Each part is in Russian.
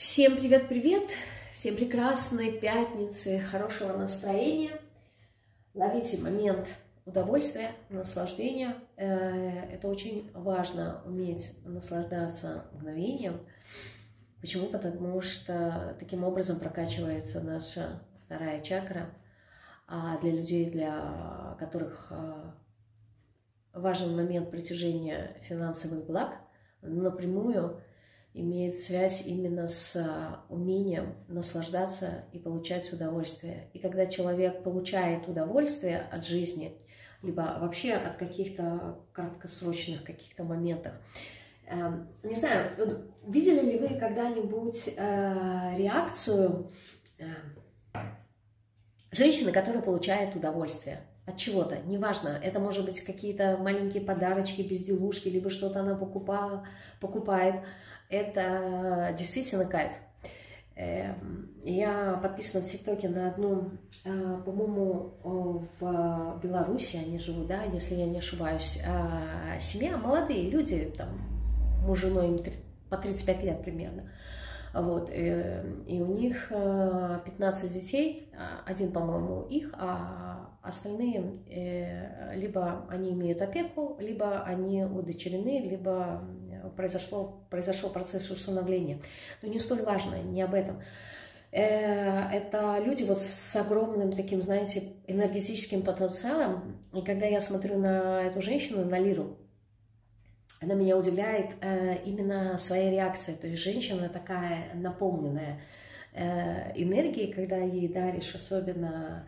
Всем привет-привет! Всем прекрасной пятницы, хорошего настроения. Ловите момент удовольствия, наслаждения. Э, это очень важно, уметь наслаждаться мгновением. Почему? Потому что таким образом прокачивается наша вторая чакра. А для людей, для которых э, важен момент притяжения финансовых благ, напрямую имеет связь именно с а, умением наслаждаться и получать удовольствие. И когда человек получает удовольствие от жизни, либо вообще от каких-то краткосрочных каких-то моментов, эм, не знаю, видели ли вы когда-нибудь э, реакцию э, женщины, которая получает удовольствие? от чего-то, неважно, это может быть какие-то маленькие подарочки, безделушки, либо что-то она покупала, покупает, это действительно кайф. Эм, я подписана в ТикТоке на одну, э, по-моему, в Беларуси они живут, да, если я не ошибаюсь, а, семья, молодые люди, там, муж женой им по 35 лет примерно. Вот, э, и у них 15 э, детей, а, один, по-моему, их, а остальные либо они имеют опеку, либо они удочерены, либо произошло, произошел процесс усыновления. Но не столь важно, не об этом. Э, это люди вот с огромным таким, знаете, энергетическим потенциалом. И когда я смотрю на эту женщину, на Лиру, она меня удивляет э, именно своей реакцией. То есть женщина такая наполненная э, энергией, когда ей даришь особенно,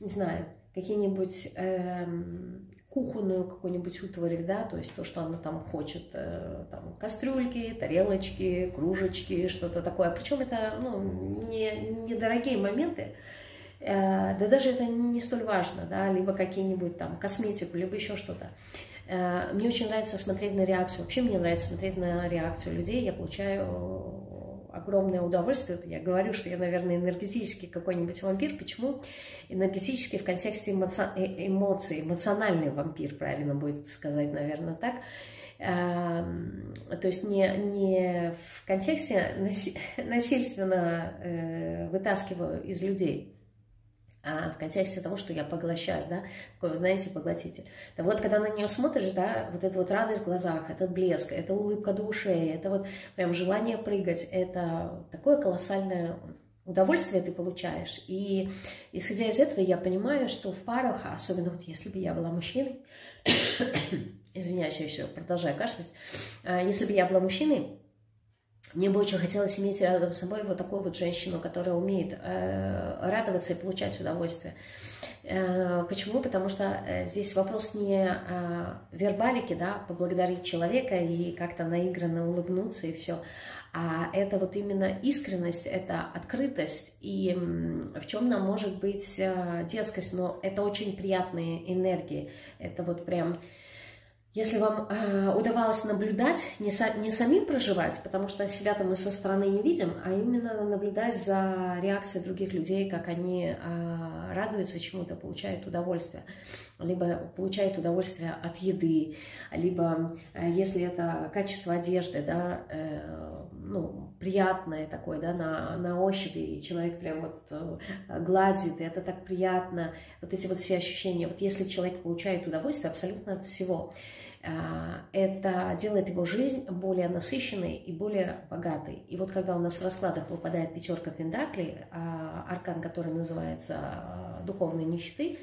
не знаю, какие-нибудь эм, кухонную какую-нибудь утварь, да, то есть то, что она там хочет, э, там, кастрюльки, тарелочки, кружечки, что-то такое. Причем это, ну, не, недорогие моменты, э, да даже это не столь важно, да, либо какие-нибудь там косметику, либо еще что-то. Э, мне очень нравится смотреть на реакцию, вообще мне нравится смотреть на реакцию людей, я получаю огромное удовольствие. я говорю, что я, наверное, энергетический какой-нибудь вампир. Почему? Энергетический в контексте эмоци... Э, эмоций, эмоциональный вампир, правильно будет сказать, наверное, так. Эм, то есть не, не в контексте насильственно э, вытаскиваю из людей, а в контексте того, что я поглощаю, да, такой, вы знаете, поглотитель. Да вот, когда на нее смотришь, да, вот эта вот радость в глазах, этот блеск, это улыбка души, это вот прям желание прыгать, это такое колоссальное удовольствие ты получаешь. И исходя из этого, я понимаю, что в парах, особенно вот если бы я была мужчиной, извиняюсь, еще продолжаю кашлять, а, если бы я была мужчиной, мне бы очень хотелось иметь рядом с собой вот такую вот женщину, которая умеет э, радоваться и получать удовольствие. Э, почему? Потому что э, здесь вопрос не вербалики, да, поблагодарить человека и как-то наигранно улыбнуться и все, а это вот именно искренность, это открытость, и в чем нам может быть детскость, но это очень приятные энергии, это вот прям если вам э, удавалось наблюдать, не, са, не самим проживать, потому что себя-то мы со стороны не видим, а именно наблюдать за реакцией других людей, как они э, радуются чему-то, получают удовольствие. Либо получают удовольствие от еды, либо э, если это качество одежды, да, э, ну, приятное такое, да, на, на ощупь, и человек прям вот э, гладит, и это так приятно, вот эти вот все ощущения. Вот если человек получает удовольствие абсолютно от всего, это делает его жизнь более насыщенной и более богатой. И вот когда у нас в раскладах выпадает пятерка пентаклей, а, аркан, который называется а, духовной нищеты,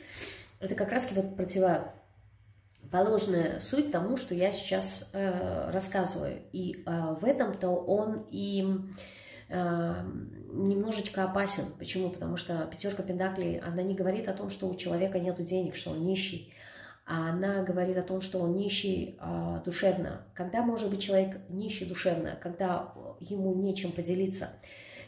это как раз вот противоположная суть тому, что я сейчас э, рассказываю. И э, в этом-то он и э, немножечко опасен. Почему? Потому что пятерка пентаклей, она не говорит о том, что у человека нет денег, что он нищий а она говорит о том, что он нищий а, душевно. Когда может быть человек нищий душевно? Когда ему нечем поделиться.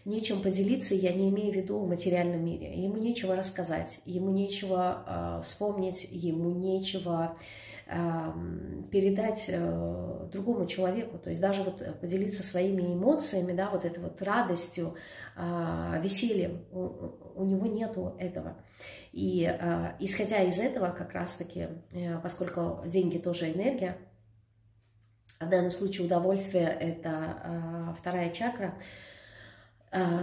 Нечем поделиться, я не имею в виду в материальном мире. Ему нечего рассказать, ему нечего а, вспомнить, ему нечего передать а, другому человеку. То есть даже вот поделиться своими эмоциями, да, вот этой вот радостью, а, весельем, у, него нету этого. И э, исходя из этого, как раз-таки, э, поскольку деньги тоже энергия, в данном случае удовольствие – это э, вторая чакра,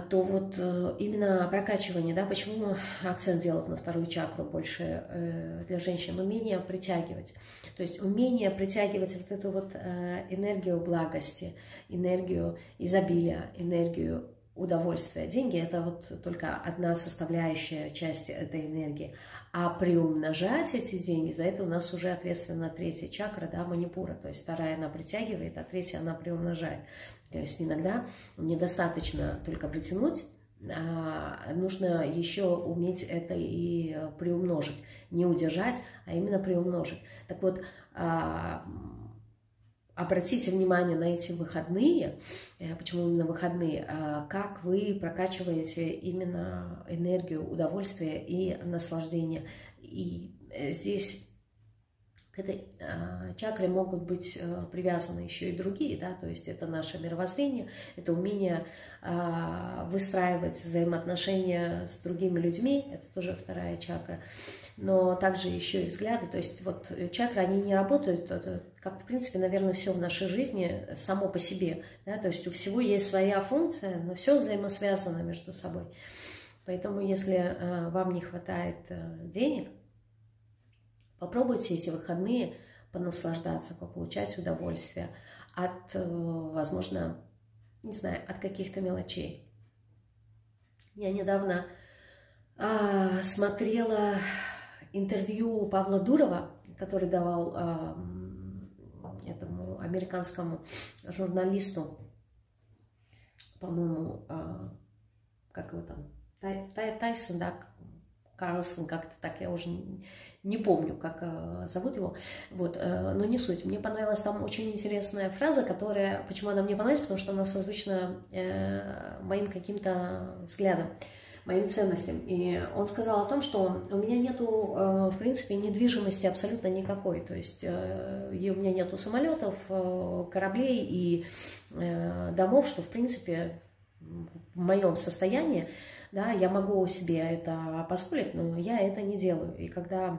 то вот э, именно прокачивание, да, почему акцент делают на вторую чакру больше э, для женщин, умение притягивать. То есть умение притягивать вот эту вот э, энергию благости, энергию изобилия, энергию удовольствия. Деньги – это вот только одна составляющая часть этой энергии. А приумножать эти деньги, за это у нас уже ответственна третья чакра, да, манипура. То есть вторая она притягивает, а третья она приумножает. То есть иногда недостаточно только притянуть, а нужно еще уметь это и приумножить. Не удержать, а именно приумножить. Так вот, а, обратите внимание на эти выходные, э, почему именно выходные, а, как вы прокачиваете именно энергию удовольствия и наслаждения. И э, здесь к этой э, чакре могут быть э, привязаны еще и другие, да, то есть это наше мировоззрение, это умение э, выстраивать взаимоотношения с другими людьми, это тоже вторая чакра, но также еще и взгляды, то есть вот чакры, они не работают, это, как в принципе, наверное, все в нашей жизни само по себе, да, то есть у всего есть своя функция, но все взаимосвязано между собой. Поэтому если э, вам не хватает э, денег, Попробуйте эти выходные понаслаждаться, получать удовольствие от, э, возможно, не знаю, от каких-то мелочей. Я недавно а, смотрела интервью Павла Дурова, который давал а, этому американскому журналисту, по-моему, а, как его там, Тай, Тай, Тайсон, да, Карлсон, как-то так, я уже не помню, как э, зовут его, вот, э, но не суть. Мне понравилась там очень интересная фраза, которая, почему она мне понравилась, потому что она созвучна э, моим каким-то взглядам, моим ценностям. И он сказал о том, что у меня нету, в принципе, недвижимости абсолютно никакой, то есть и у меня нету самолетов, кораблей и домов, что, в принципе, в моем состоянии, да, я могу себе это позволить, но я это не делаю. И когда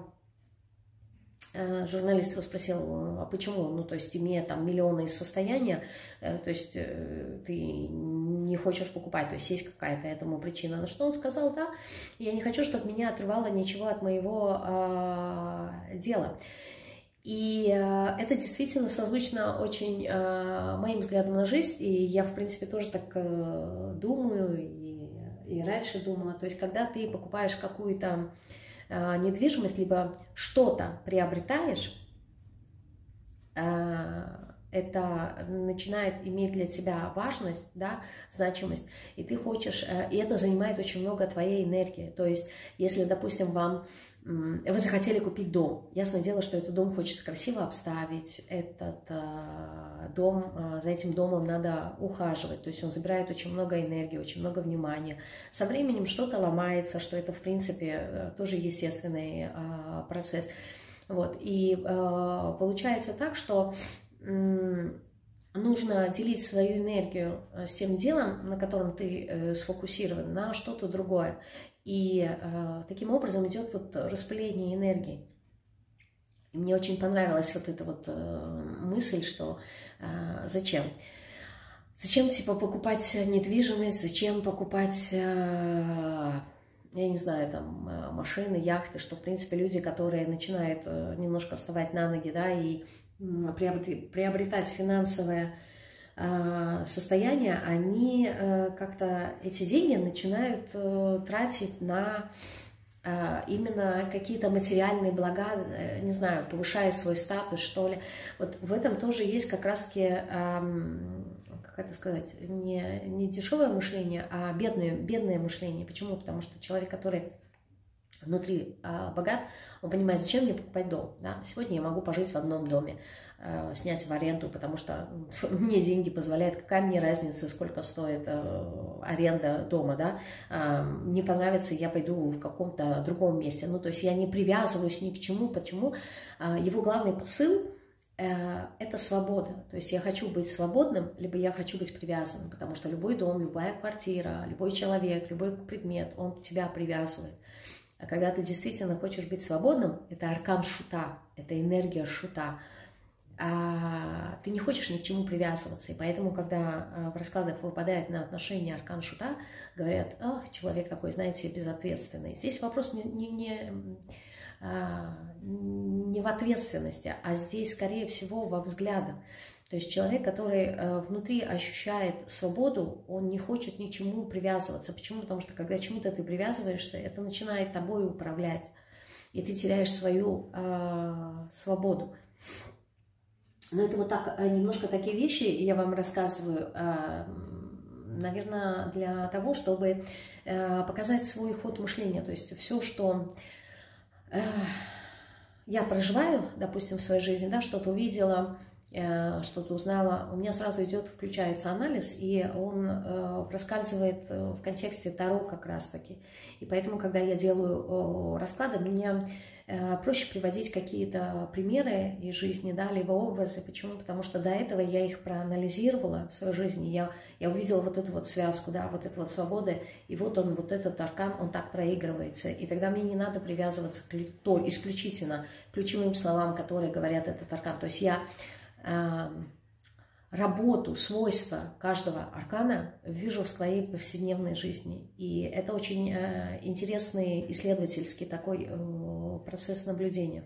журналист его спросил, а почему? Ну, то есть, имея там миллионы из состояния, э, то есть, э, ты не хочешь покупать, то есть, есть какая-то этому причина. На что он сказал, да, я не хочу, чтобы меня отрывало ничего от моего э, дела. И э, это действительно созвучно очень э, моим взглядам на жизнь, и я, в принципе, тоже так э, думаю, и, и раньше думала. То есть, когда ты покупаешь какую-то Э, недвижимость, либо что-то приобретаешь, э, это начинает иметь для тебя важность, да, значимость, и ты хочешь, э, и это занимает очень много твоей энергии. То есть, если, допустим, вам вы захотели купить дом. Ясное дело, что этот дом хочется красиво обставить, этот э, дом, э, за этим домом надо ухаживать, то есть он забирает очень много энергии, очень много внимания. Со временем что-то ломается, что это, в принципе, э, тоже естественный э, процесс. Вот. И э, получается так, что э, нужно делить свою энергию с тем делом, на котором ты э, сфокусирован, на что-то другое. И э, таким образом идет вот распыление энергии. И мне очень понравилась вот эта вот э, мысль, что э, зачем? Зачем, типа, покупать недвижимость, зачем покупать, э, я не знаю, там, э, машины, яхты, что, в принципе, люди, которые начинают э, немножко вставать на ноги, да, и приобретать финансовое состояния, они э, как-то эти деньги начинают э, тратить на именно какие-то материальные блага, не знаю, повышая свой статус, что ли. Вот в этом тоже есть как раз-таки, как это сказать, не, не дешевое мышление, а бедное, бедное мышление. Почему? Потому что человек, который внутри богат, он понимает, зачем мне покупать дом. Да? Сегодня я могу пожить в одном доме. Э, снять в аренду, потому что мне деньги позволяют, какая мне разница, сколько стоит э, аренда дома, да, не понравится, я пойду в каком-то другом месте, ну, то есть я не привязываюсь ни к чему, почему а, его главный посыл э, это свобода. То есть я хочу быть свободным, либо я хочу быть привязанным, потому что любой дом, любая квартира, любой человек, любой предмет, он тебя привязывает. А когда ты действительно хочешь быть свободным, это аркан шута, это энергия шута. а ты не хочешь ни к чему привязываться. И поэтому, когда а, в раскладах выпадает на отношения аркан шута, говорят, а, человек такой, знаете, безответственный. Здесь вопрос не, не, не, а, не в ответственности, а здесь, скорее всего, во взглядах. То есть человек, который э, внутри ощущает свободу, он не хочет ни к чему привязываться. Почему? Потому что когда чему-то ты привязываешься, это начинает тобой управлять, и ты теряешь свою э, свободу. Но это вот так, э, немножко такие вещи я вам рассказываю, э, наверное, для того, чтобы э, показать свой ход мышления. То есть все, что э, я проживаю, допустим, в своей жизни, да, что-то увидела, что-то узнала, у меня сразу идет, включается анализ, и он э, проскальзывает э, в контексте Таро как раз-таки. И поэтому, когда я делаю расклады, мне проще приводить какие-то примеры из жизни, да, либо образы. Почему? Потому что до этого я их проанализировала в своей жизни, я, я увидела вот эту вот связку, да, вот эту вот свободы, и вот он, вот этот аркан, он так проигрывается. И тогда мне не надо привязываться к, то, исключительно к ключевым словам, которые говорят этот аркан. То есть я работу, свойства каждого аркана вижу в своей повседневной жизни. И это очень э, интересный исследовательский такой э, процесс наблюдения.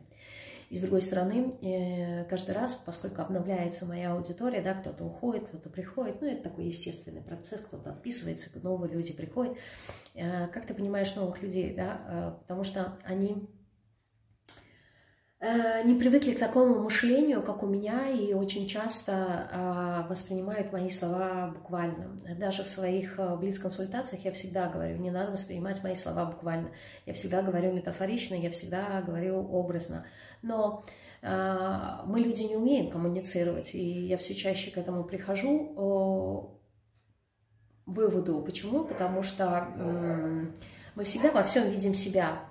И с другой стороны, э, каждый раз, поскольку обновляется моя аудитория, да, кто-то уходит, кто-то приходит, ну, это такой естественный процесс, кто-то отписывается, новые люди приходят. Как ты понимаешь новых людей, да, потому что они не привыкли к такому мышлению, как у меня, и очень часто а, воспринимают мои слова буквально. Даже в своих э, близ-консультациях я всегда говорю, не надо воспринимать мои слова буквально. Я всегда говорю метафорично, я всегда говорю образно. Но а, мы, люди, не умеем коммуницировать, и я все чаще к этому прихожу выводу. Почему? Потому что мы всегда во всем видим себя.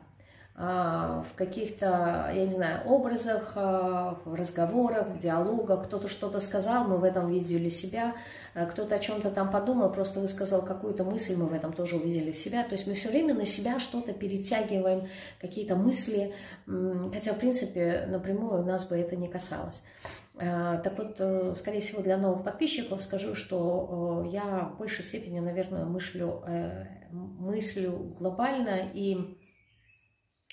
А, в каких-то, я не знаю, образах, а, в разговорах, в диалогах. Кто-то что-то сказал, мы в этом видели себя. А, кто-то о чем-то там подумал, просто высказал какую-то мысль, мы в этом тоже увидели себя. То есть мы все время на себя что-то перетягиваем, какие-то мысли, хотя, в принципе, напрямую нас бы это не касалось. Так вот, э, скорее всего, для новых подписчиков скажу, что э, я в большей степени, наверное, мыслю, э, мыслю глобально и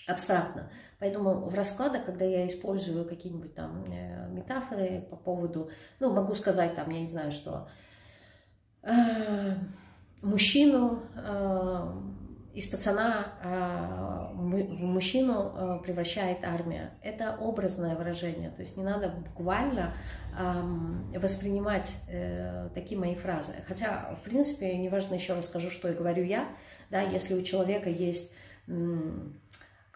абстрактно. Поэтому в раскладах, когда я использую какие-нибудь там э, метафоры по поводу, ну, могу сказать там, я не знаю, что э, мужчину э, из пацана э, в мужчину э, превращает армия. Это образное выражение, то есть не надо буквально э, воспринимать э, такие мои фразы. Хотя, в принципе, неважно, еще раз скажу, что и говорю я, да, если у человека есть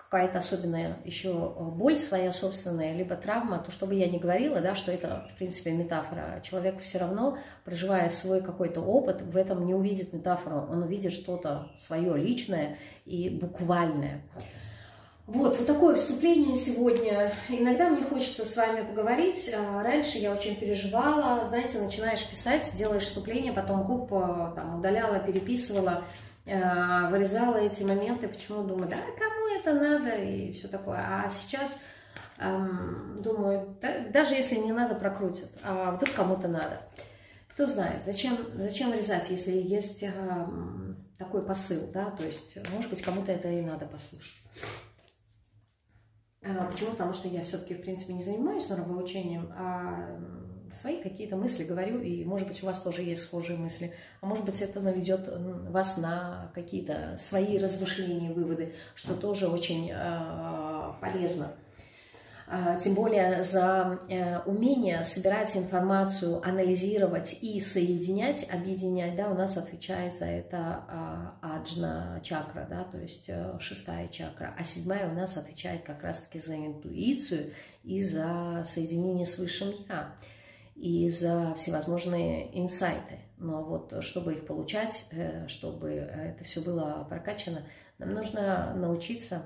какая-то особенная еще э, боль своя собственная, либо травма, то чтобы я не говорила, да, что это, в принципе, метафора. Человек все равно, проживая свой какой-то опыт, в этом не увидит метафору, он увидит что-то свое личное и буквальное. Вот, вот такое вступление сегодня. Иногда мне хочется с вами поговорить. А, раньше я очень переживала, знаете, начинаешь писать, делаешь вступление, потом губ э, там удаляла, переписывала. Э, вырезала эти моменты, почему думаю, да, кому это надо и все такое. А сейчас эм, думаю, да, даже если не надо, прокрутят, а вдруг кому-то надо. Кто знает, зачем, зачем вырезать, если есть эм, такой посыл, да, то есть, может быть, кому-то это и надо послушать. А, почему? Потому что я все-таки, в принципе, не занимаюсь норовоучением, а свои какие-то мысли говорю, и, может быть, у вас тоже есть схожие мысли, а может быть, это наведет вас на какие-то свои размышления, выводы, что тоже очень э, полезно. А, тем более за э, умение собирать информацию, анализировать и соединять, объединять, да, у нас отвечает за это а, аджна чакра, да, то есть э, шестая чакра, а седьмая у нас отвечает как раз-таки за интуицию и за соединение с высшим я и за всевозможные инсайты. Но вот чтобы их получать, э, чтобы это все было прокачано, нам нужно научиться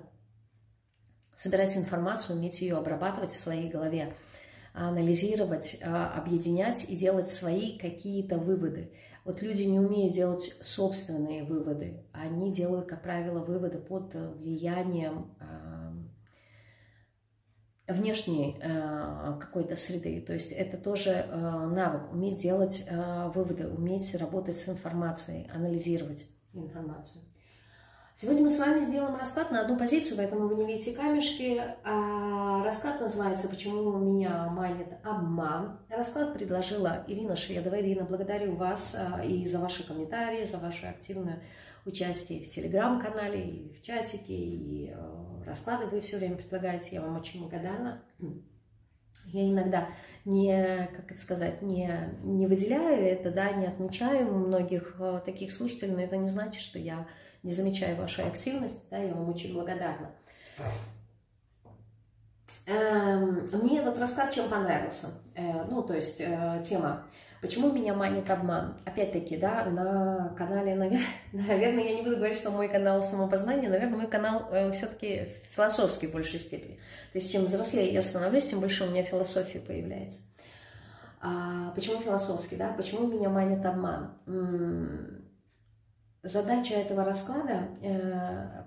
собирать информацию, уметь ее обрабатывать в своей голове, анализировать, а, объединять и делать свои какие-то выводы. Вот люди не умеют делать собственные выводы. Они делают, как правило, выводы под влиянием внешней э, какой-то среды. То есть это тоже э, навык, уметь делать э, выводы, уметь работать с информацией, анализировать информацию. Сегодня мы с вами сделаем расклад на одну позицию, поэтому вы не видите камешки. А расклад называется «Почему меня манит обман?». Расклад предложила Ирина Шведова. Ирина, благодарю вас и за ваши комментарии, за ваше активное участие в телеграм-канале, и в чатике, и расклады вы все время предлагаете, я вам очень благодарна. Я иногда не, как это сказать, не, не выделяю это, да, не отмечаю многих э, таких слушателей, но это не значит, что я не замечаю вашей активности, да, я вам очень благодарна. Эм, мне этот рассказ чем понравился? Э, ну, то есть э, тема Почему меня манит обман? Опять-таки, да, на канале, наверное, я не буду говорить, что мой канал самопознания, наверное, мой канал э, все-таки философский в большей степени. То есть, чем взрослее я становлюсь, тем больше у меня философии появляется. А почему философский, да? Почему меня манит обман? Задача этого расклада э,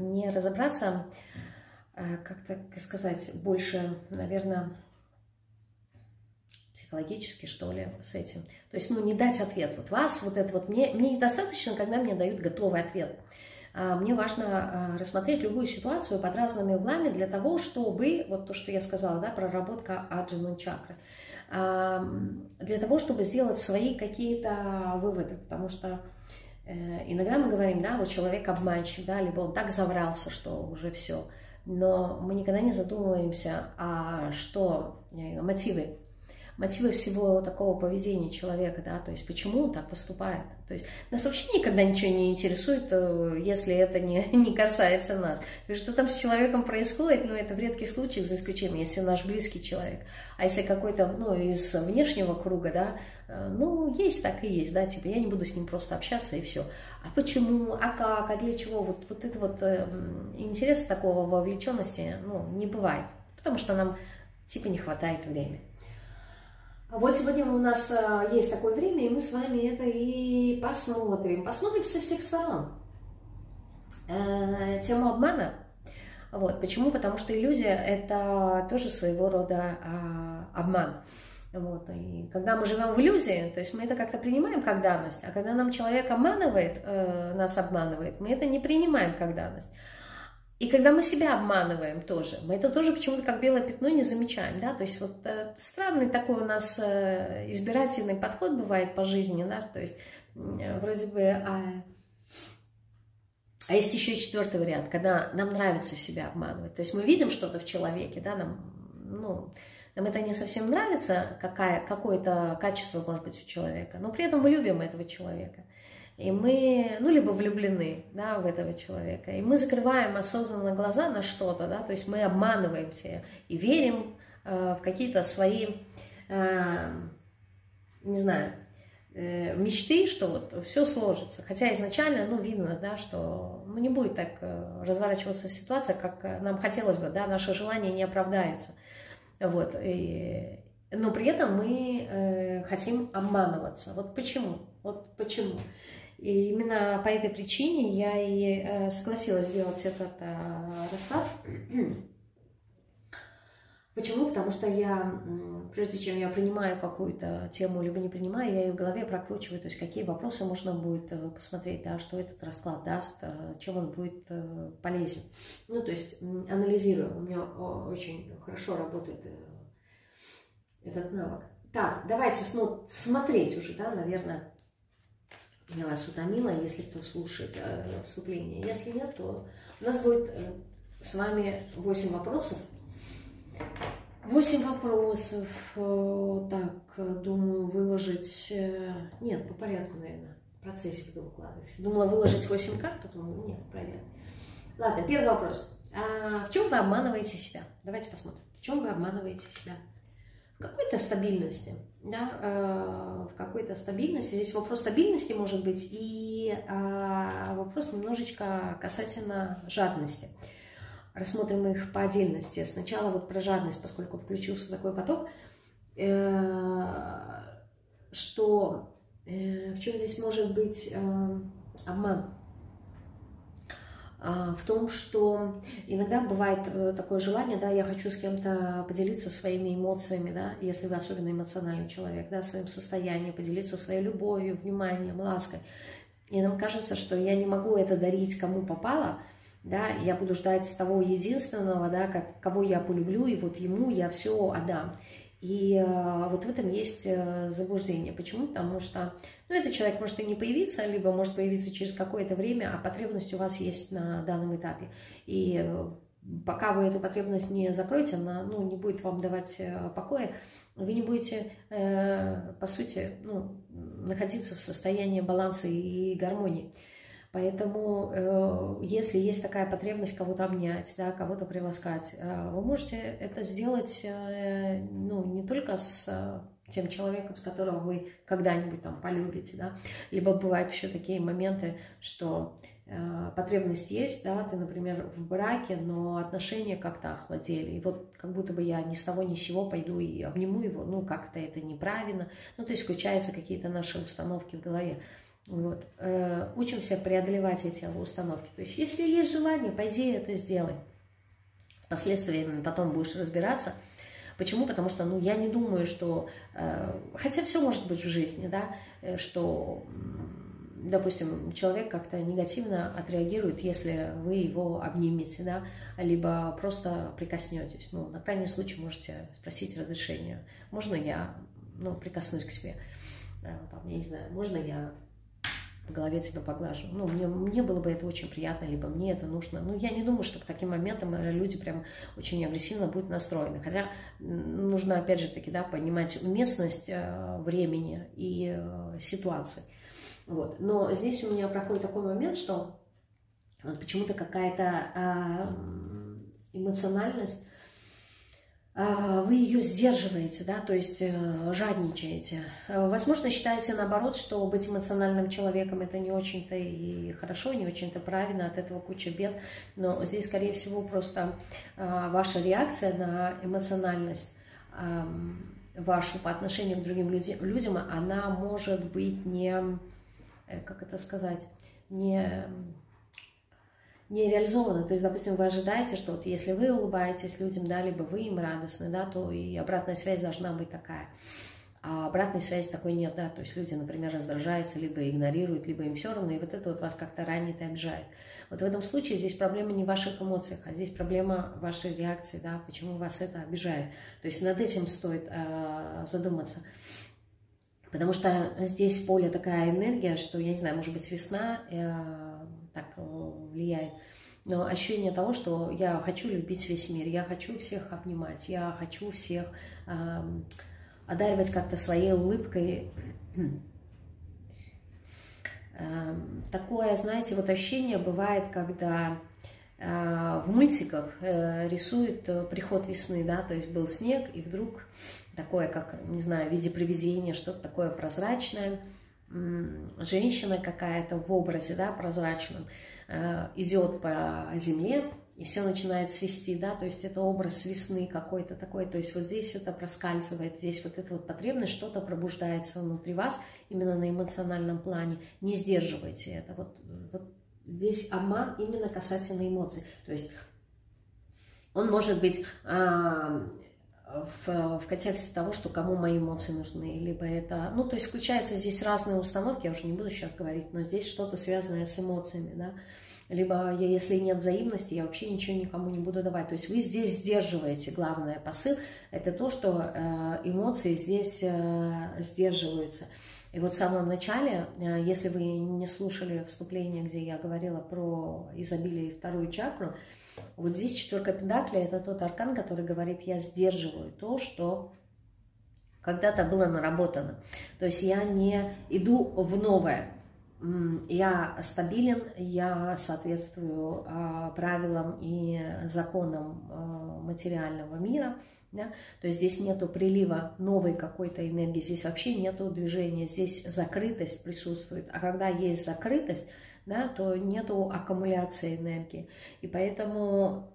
не разобраться, э, как так сказать, больше, наверное, психологически, что ли, с этим. То есть, ну, не дать ответ. Вот вас, вот это вот, мне, мне недостаточно, когда мне дают готовый ответ. А, мне важно а, рассмотреть любую ситуацию под разными углами для того, чтобы, вот то, что я сказала, да, проработка аджина чакры, а, для того, чтобы сделать свои какие-то выводы, потому что э, иногда мы говорим, да, вот человек обманщик, да, либо он так заврался, что уже все, но мы никогда не задумываемся, а что э, мотивы мотивы всего такого поведения человека, да, то есть почему он так поступает. То есть нас вообще никогда ничего не интересует, э, если это не, не касается нас. То что там с человеком происходит, ну, это в редких случаях, за исключением, если наш близкий человек. А если какой-то, ну, из внешнего круга, да, э, ну, есть так и есть, да, типа я не буду с ним просто общаться и все. А почему, а как, а для чего? Вот, вот это вот э, интереса такого вовлеченности, ну, не бывает. Потому что нам типа не хватает времени. Вот сегодня у нас э, есть такое время, и мы с вами это и посмотрим. Посмотрим со всех сторон. Э, тему обмана. Вот. Почему? Потому что иллюзия – это тоже своего рода а, обман. Вот. И когда мы живем в иллюзии, то есть мы это как-то принимаем как данность, а когда нам человек обманывает, э, нас обманывает, мы это не принимаем как данность. И когда мы себя обманываем тоже, мы это тоже почему-то как белое пятно не замечаем, да, то есть вот э, странный такой у нас э, избирательный подход бывает по жизни, да, то есть э, вроде бы, а, а есть еще четвертый вариант, когда нам нравится себя обманывать, то есть мы видим что-то в человеке, да, нам, ну, нам это не совсем нравится, какая, какое-то качество может быть у человека, но при этом мы любим этого человека и мы, ну, либо влюблены, да, в этого человека, и мы закрываем осознанно глаза на что-то, да, то есть мы обманываемся и верим э, в какие-то свои, э, не знаю, э, мечты, что вот все сложится, хотя изначально, ну, видно, да, что, ну, не будет так э, разворачиваться ситуация, как нам хотелось бы, да, наши желания не оправдаются, вот, и, но при этом мы э, хотим обманываться. Вот почему? Вот почему? И именно по этой причине я и э, согласилась сделать этот э, расклад. Почему? Потому что я, прежде чем я принимаю какую-то тему, либо не принимаю, я ее в голове прокручиваю, то есть какие вопросы можно будет э, посмотреть, да, что этот расклад даст, чем он будет полезен. Ну, то есть анализирую. У меня очень хорошо работает этот навык. Так, давайте смотреть уже, да, наверное, я вас утомила, если кто слушает э, вступление. Если нет, то у нас будет э, с вами 8 вопросов. 8 вопросов. Э, так, думаю, выложить... Э, нет, по порядку, наверное. В процессе буду выкладывать. Думала выложить 8 карт, потом нет, порядок. Ладно, первый вопрос. А в чем вы обманываете себя? Давайте посмотрим. В чем вы обманываете себя? в какой-то стабильности, да, э, в какой-то стабильности. Здесь вопрос стабильности может быть и э, вопрос немножечко касательно жадности. Рассмотрим их по отдельности. Сначала вот про жадность, поскольку включился такой поток, э, что э, в чем здесь может быть обман? А, в том, что иногда бывает э, такое желание, да, я хочу с кем-то поделиться своими эмоциями, да, если вы особенно эмоциональный человек, да, своим состоянием, поделиться своей любовью, вниманием, лаской. И нам кажется, что я не могу это дарить кому попало, да, я буду ждать того единственного, да, как, кого я полюблю, и вот ему я все отдам. И э, вот в этом есть э, заблуждение. Почему? Потому что ну, этот человек может и не появиться, либо может появиться через какое-то время, а потребность у вас есть на данном этапе. И э, пока вы эту потребность не закроете, она ну, не будет вам давать покоя, вы не будете, по сути, ну, находиться в состоянии баланса и гармонии. Поэтому, э, если есть такая потребность кого-то обнять, да, кого-то приласкать, э, вы можете это сделать э, ну, не только с тем человеком, с которого вы когда-нибудь там полюбите, да, либо бывают еще такие моменты, что потребность есть, да, ты, например, в браке, но отношения как-то охладели, и вот как будто бы я ни с того ни с сего пойду и обниму его, ну, как-то это неправильно, ну, то есть включаются какие-то наши установки в голове. Вот. Э, учимся преодолевать эти установки. То есть, если есть желание, пойди это сделай. С последствиями потом будешь разбираться. Почему? Потому что, ну, я не думаю, что... Э, хотя все может быть в жизни, да, э, что, допустим, человек как-то негативно отреагирует, если вы его обнимете, да, либо просто прикоснетесь. Ну, на крайний случай можете спросить разрешение. Можно я, ну, прикоснусь к себе? Там, я не знаю, можно я по голове тебя поглажу. Ну, мне, мне было бы это очень приятно, либо мне это нужно. Ну, я не думаю, что к таким моментам э, люди прям очень агрессивно будут настроены. Хотя нужно, опять же таки, да, понимать уместность э, времени и э, ситуации. Вот. Но здесь у меня проходит такой момент, что вот почему-то какая-то э, эмоциональность а, вы ее сдерживаете, да, то есть э, жадничаете. Э, возможно, считаете наоборот, что быть эмоциональным человеком это не очень-то и хорошо, не очень-то правильно, от этого куча бед, но здесь, скорее всего, просто ваша реакция на эмоциональность вашу по отношению к другим людям, она может быть не, э, как это сказать, не не реализовано. То есть, допустим, вы ожидаете, что вот если вы улыбаетесь людям, да, либо вы им радостны, да, то и обратная связь должна быть такая. А обратной связи такой нет, да, то есть люди, например, раздражаются, либо игнорируют, либо им все равно, и вот это вот вас как-то ранит и обижает. Вот в этом случае здесь проблема не в ваших эмоциях, а здесь проблема вашей реакции, да, почему вас это обижает. То есть над этим стоит э, задуматься. Потому что здесь поле такая энергия, что, я не знаю, может быть, весна, э, так э, влияет. Но ощущение того, что я хочу любить весь мир, я хочу всех обнимать, я хочу всех э, одаривать как-то своей улыбкой. Э, такое, знаете, вот ощущение бывает, когда э, в мультиках э, рисует э, приход весны, да, то есть был снег, и вдруг такое, как, не знаю, в виде привидения, что-то такое прозрачное – женщина какая-то в образе, да, прозрачном, э, идет по земле, и все начинает свести, да, то есть это образ весны какой-то такой, то есть вот здесь это проскальзывает, здесь вот эта вот потребность, что-то пробуждается внутри вас, именно на эмоциональном плане, не сдерживайте это, вот, вот здесь обман именно касательно эмоций, то есть он может быть а, в, в контексте того, что кому мои эмоции нужны, либо это, ну, то есть включаются здесь разные установки, я уже не буду сейчас говорить, но здесь что-то связанное с эмоциями, да, либо я, если нет взаимности, я вообще ничего никому не буду давать. То есть вы здесь сдерживаете. Главное посыл – это то, что э, эмоции здесь э, сдерживаются. И вот в самом начале, э, если вы не слушали вступление, где я говорила про изобилие и вторую чакру, вот здесь четверка педакли – это тот аркан, который говорит, я сдерживаю то, что когда-то было наработано. То есть я не иду в новое. Я стабилен, я соответствую а, правилам и законам а, материального мира. Да? То есть здесь нету прилива новой какой-то энергии, здесь вообще нету движения, здесь закрытость присутствует. А когда есть закрытость, да, то нету аккумуляции энергии. И поэтому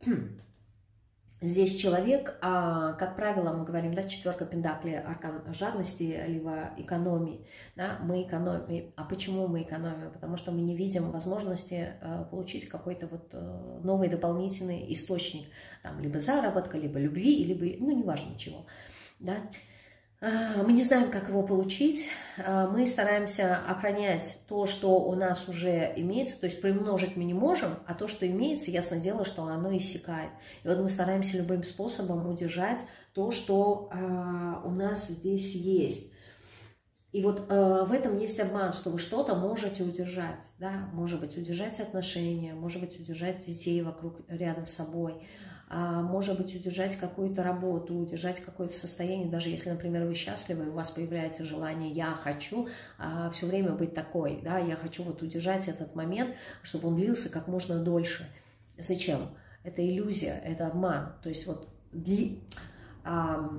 Здесь человек, а, как правило, мы говорим, да, четверка пентаклей, аркан жадности, либо экономии, да, мы экономим. А почему мы экономим? Потому что мы не видим возможности а, получить какой-то вот а, новый дополнительный источник, там, либо заработка, либо любви, либо, ну, неважно чего, да. А, мы не знаем, как его получить. А, мы стараемся охранять то, что у нас уже имеется, то есть приумножить мы не можем, а то, что имеется, ясно дело, что оно иссякает. И вот мы стараемся любым способом удержать то, что а, у нас здесь есть. И вот э, в этом есть обман, что вы что-то можете удержать, да, может быть, удержать отношения, может быть, удержать детей вокруг, рядом с собой, может быть, удержать какую-то работу, удержать какое-то состояние, даже если, например, вы счастливы, у вас появляется желание «я хочу а, все время быть такой», да, я хочу вот удержать этот момент, чтобы он длился как можно дольше. Зачем? Это иллюзия, это обман. То есть вот дли... а,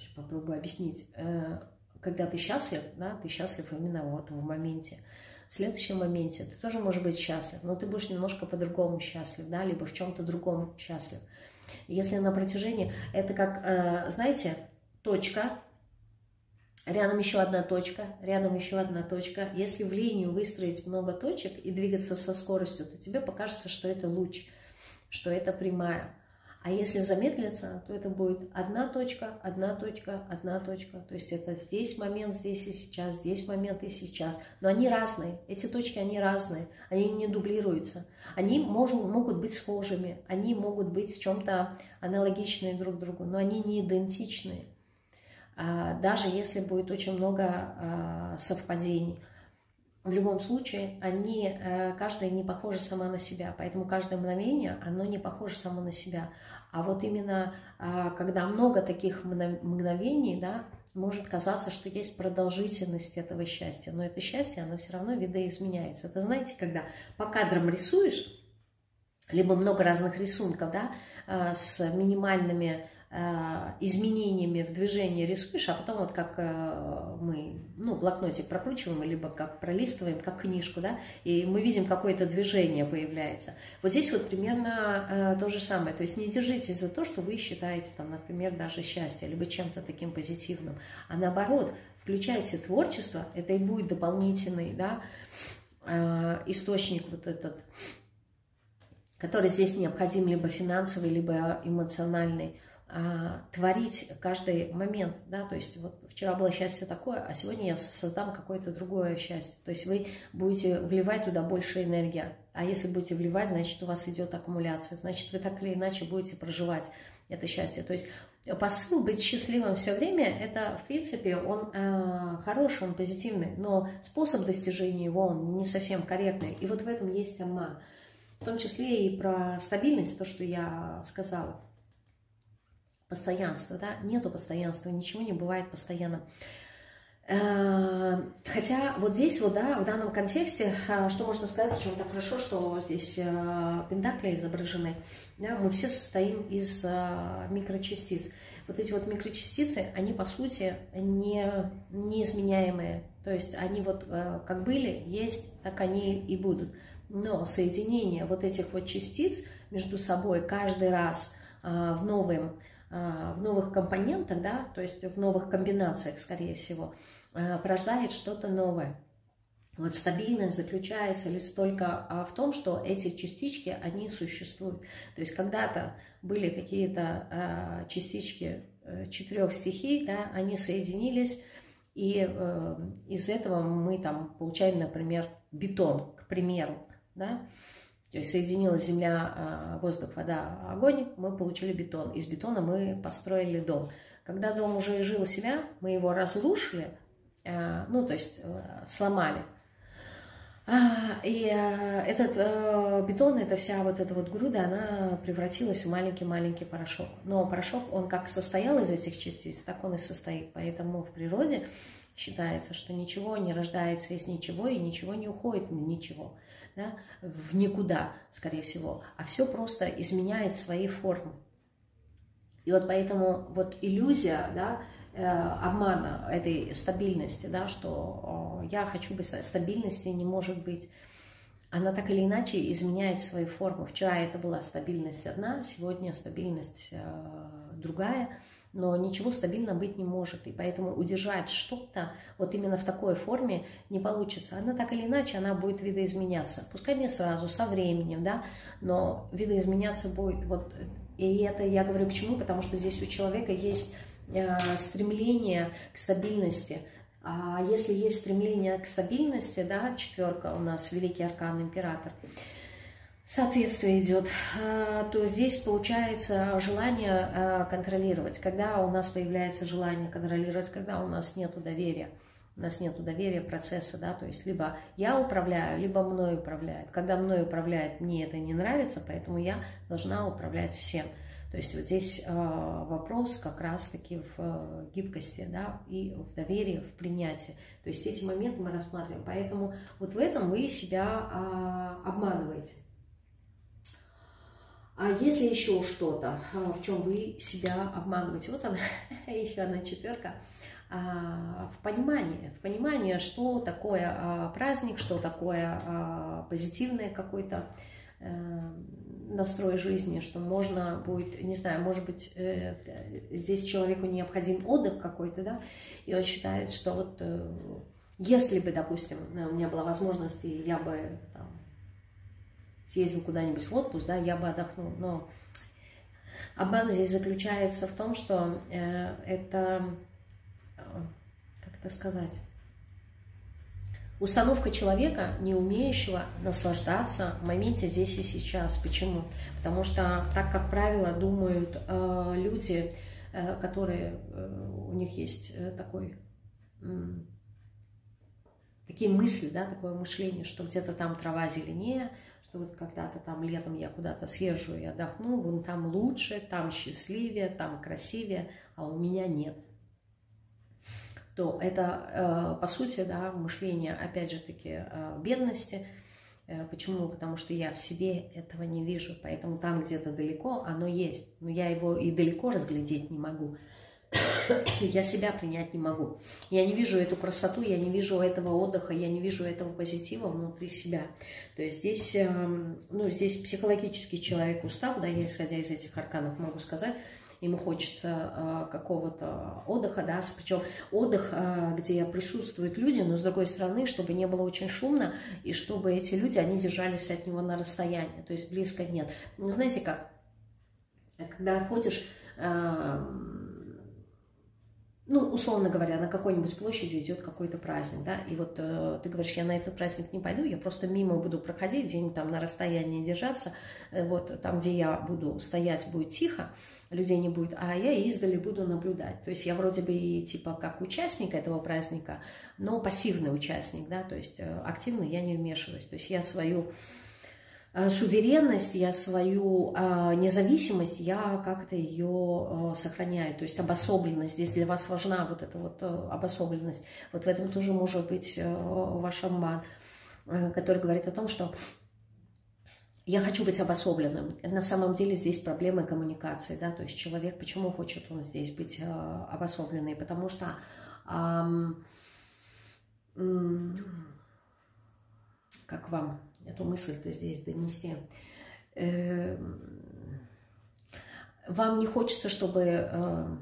сейчас попробую объяснить. Э, когда ты счастлив, да, ты счастлив именно вот в моменте в следующем моменте ты тоже можешь быть счастлив, но ты будешь немножко по-другому счастлив, да, либо в чем-то другом счастлив. Если на протяжении, это как, э, знаете, точка, рядом еще одна точка, рядом еще одна точка. Если в линию выстроить много точек и двигаться со скоростью, то тебе покажется, что это луч, что это прямая. А если замедлиться, то это будет одна точка, одна точка, одна точка. То есть это здесь момент, здесь и сейчас, здесь момент и сейчас. Но они разные. Эти точки, они разные. Они не дублируются. Они может, могут быть схожими. Они могут быть в чем-то аналогичные друг другу, но они не идентичные. А, даже если будет очень много а, совпадений в любом случае, они, э, каждая не похожа сама на себя, поэтому каждое мгновение, оно не похоже само на себя. А вот именно, а, когда много таких мгновений, да, может казаться, что есть продолжительность этого счастья, но это счастье, оно все равно видоизменяется. Это знаете, когда по кадрам рисуешь, либо много разных рисунков, да, э, с минимальными изменениями в движении рисуешь, а потом вот как э, мы, ну, блокнотик прокручиваем, либо как пролистываем, как книжку, да, и мы видим, какое-то движение появляется. Вот здесь вот примерно э, то же самое, то есть не держитесь за то, что вы считаете, там, например, даже счастье, либо чем-то таким позитивным, а наоборот, включайте творчество, это и будет дополнительный, да, источник вот этот, который здесь необходим либо финансовый, либо эмоциональный, творить каждый момент, да, то есть вот вчера было счастье такое, а сегодня я создам какое-то другое счастье, то есть вы будете вливать туда больше энергии, а если будете вливать, значит у вас идет аккумуляция, значит вы так или иначе будете проживать это счастье, то есть посыл быть счастливым все время, это в принципе он э, хороший, он позитивный, но способ достижения его он не совсем корректный, и вот в этом есть обман, в том числе и про стабильность, то, что я сказала постоянства, да, нету постоянства, ничего не бывает постоянно. Э, хотя вот здесь вот, да, в данном контексте, э, что можно сказать, почему так хорошо, что здесь э, пентакли изображены, да, мы все состоим из микрочастиц. Вот эти вот микрочастицы, они по сути не, неизменяемые, то есть они вот как были, есть, так они и будут. Но соединение вот этих вот частиц между собой каждый раз в новом в новых компонентах, да, то есть в новых комбинациях, скорее всего, а, порождает что-то новое. Вот стабильность заключается лишь только а, в том, что эти частички, они существуют. То есть когда-то были какие-то частички э, четырех стихий, да, они соединились, и э, из этого мы там получаем, например, бетон, к примеру, да, то есть соединилась земля, а, воздух, вода, огонь, мы получили бетон. Из бетона мы построили дом. Когда дом уже жил себя, мы его разрушили, а, ну, то есть э, сломали. А, и э, этот э, бетон, эта вся вот эта вот груда, она превратилась в маленький-маленький порошок. Но порошок, он как состоял из этих частиц, так он и состоит. Поэтому в природе считается, что ничего не рождается из ничего, и ничего не уходит в ничего да, в никуда, скорее всего, а все просто изменяет свои формы. И вот поэтому вот иллюзия, да, э, обмана этой стабильности, да, что я хочу быть стабильности не может быть. она так или иначе изменяет свои формы. Вчера это была стабильность одна, сегодня стабильность э, другая, но ничего стабильно быть не может. И поэтому удержать что-то вот именно в такой форме не получится. Она так или иначе, она будет видоизменяться. Пускай не сразу, со временем, да, но видоизменяться будет. Вот, и это я говорю к чему, потому что здесь у человека есть э, стремление к стабильности, а если есть стремление к стабильности, да, четверка у нас, великий аркан император, соответствие идет, а, то здесь получается желание а, контролировать. Когда у нас появляется желание контролировать, когда у нас нет доверия, у нас нет доверия процесса, да, то есть либо я управляю, либо мной управляют. Когда мной управляет, мне это не нравится, поэтому я должна управлять всем. То есть вот здесь э, вопрос как раз-таки в э, гибкости, да, и в доверии, в принятии. То есть эти моменты мы рассматриваем. Поэтому вот в этом вы себя обманываете. А если еще что-то, в чем вы себя обманываете, вот она, еще одна четверка, в понимании, в понимании, что такое праздник, что такое позитивное какое-то настрой жизни, что можно будет, не знаю, может быть, э, здесь человеку необходим отдых какой-то, да, и он считает, что вот э, если бы, допустим, у меня была возможность, и я бы там, съездил куда-нибудь в отпуск, да, я бы отдохнул, но обман здесь заключается в том, что э, это, как это сказать, Установка человека, не умеющего наслаждаться в моменте здесь и сейчас. Почему? Потому что, так как правило, думают э, люди, э, которые э, у них есть э, такой э, такие мысли, да, такое мышление, что где-то там трава зеленее, что вот когда-то там летом я куда-то съезжу и отдохну, вон там лучше, там счастливее, там красивее, а у меня нет то это, э, по сути, да, мышление, опять же таки, э, бедности. Э, почему? Потому что я в себе этого не вижу, поэтому там где-то далеко оно есть, но я его и далеко разглядеть не могу. Я себя принять не могу. Я не вижу эту красоту, я не вижу этого отдыха, я не вижу этого позитива внутри себя. То есть здесь, эм, ну, здесь психологический человек устал, да, я исходя из этих арканов могу сказать, ему хочется э, какого-то отдыха, да, причем отдых, э, где присутствуют люди, но с другой стороны, чтобы не было очень шумно, и чтобы эти люди, они держались от него на расстоянии, то есть близко нет. Ну, знаете как, когда ходишь э, ну, условно говоря, на какой-нибудь площади идет какой-то праздник, да, и вот э, ты говоришь, я на этот праздник не пойду, я просто мимо буду проходить, где-нибудь там на расстоянии держаться, э, вот там, где я буду стоять, будет тихо, людей не будет, а я издали буду наблюдать. То есть я вроде бы и типа как участник этого праздника, но пассивный участник, да, то есть э, активно я не вмешиваюсь, то есть я свою суверенность, я свою э, независимость, я как-то ее э, сохраняю. То есть обособленность, здесь для вас важна вот эта вот обособленность. Вот в этом тоже может быть ваш обман, который говорит о том, что я хочу быть обособленным. На самом деле здесь проблема коммуникации, да, то есть человек, почему хочет он здесь быть обособленный? Потому что как вам эту мысль-то здесь донести. Эм, вам не хочется, чтобы э,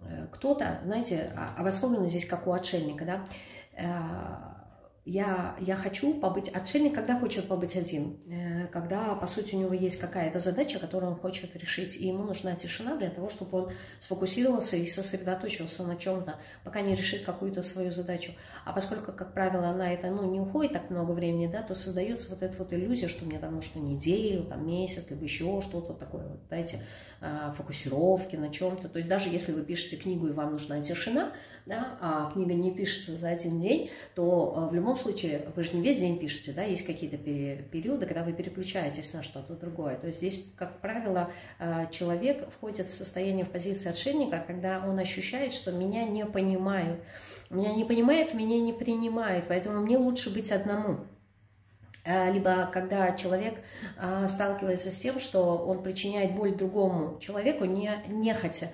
э, кто-то, знаете, обособленно здесь как у отшельника, да, э, я, я хочу побыть... Отшельник когда хочет побыть один? Э, когда, по сути, у него есть какая-то задача, которую он хочет решить, и ему нужна тишина для того, чтобы он сфокусировался и сосредоточился на чем-то, пока не решит какую-то свою задачу. А поскольку, как правило, на это ну, не уходит так много времени, да, то создается вот эта вот иллюзия, что мне там нужно неделю, там, месяц, либо еще что-то такое, вот, знаете, фокусировки на чем-то. То есть даже если вы пишете книгу и вам нужна тишина, да, а книга не пишется за один день, то а, в любом случае вы же не весь день пишете, да, есть какие-то периоды, когда вы переключаетесь на что-то другое. То есть здесь, как правило, а, человек входит в состояние, в позиции отшельника, когда он ощущает, что меня не понимают. Меня не понимают, меня не принимают, поэтому мне лучше быть одному. Э, либо когда человек э, сталкивается с тем, что он причиняет боль другому человеку не, нехотя,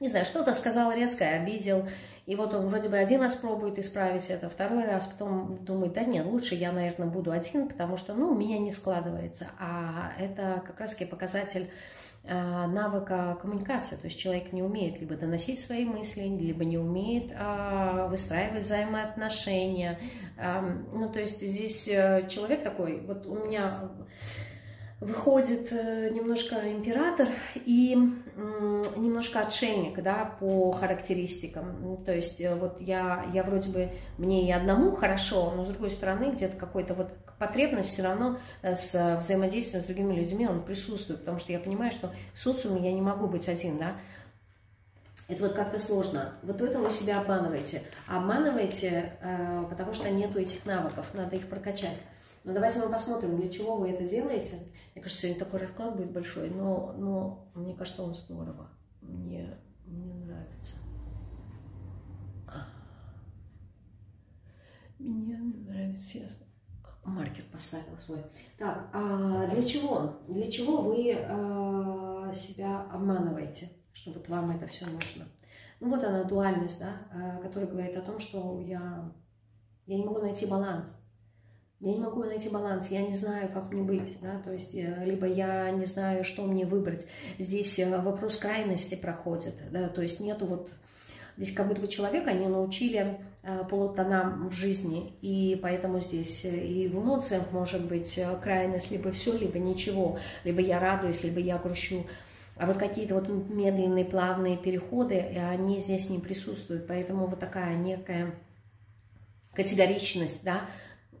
не знаю, что-то сказал резкое, обидел, и вот он вроде бы один раз пробует исправить это, второй раз, потом думает, да нет, лучше я, наверное, буду один, потому что, ну, у меня не складывается. А это как раз-таки показатель а, навыка коммуникации, то есть человек не умеет либо доносить свои мысли, либо не умеет а, выстраивать взаимоотношения. Ну, то есть здесь э, человек такой, вот у меня выходит э, немножко император и немножко отшельник, да, по характеристикам. Ну, то есть э, вот я, я вроде бы, мне и одному хорошо, но с другой стороны где-то какой-то вот потребность все равно э, с взаимодействием с другими людьми, он присутствует, потому что я понимаю, что в социуме я не могу быть один, да, это вот как-то сложно. Вот в этом вы себя обманываете. Обманываете, потому что нету этих навыков, надо их прокачать. Но давайте мы посмотрим, для чего вы это делаете. Мне кажется, сегодня такой расклад будет большой, но, но мне кажется, он здорово. Мне, мне нравится. Мне нравится, честно. Маркер поставил свой. Так, а для чего? Для чего вы а, себя обманываете, что вот вам это все нужно? Ну вот она дуальность, да, а, которая говорит о том, что я, я не могу найти баланс я не могу найти баланс, я не знаю, как мне быть, да, то есть, э, либо я не знаю, что мне выбрать. Здесь э, вопрос крайности проходит, да, то есть нету вот, здесь как будто бы человека не научили э, полутонам в жизни, и поэтому здесь и в эмоциях может быть крайность, либо все, либо ничего, либо я радуюсь, либо я грущу. А вот какие-то вот медленные, плавные переходы, они здесь не присутствуют, поэтому вот такая некая категоричность, да,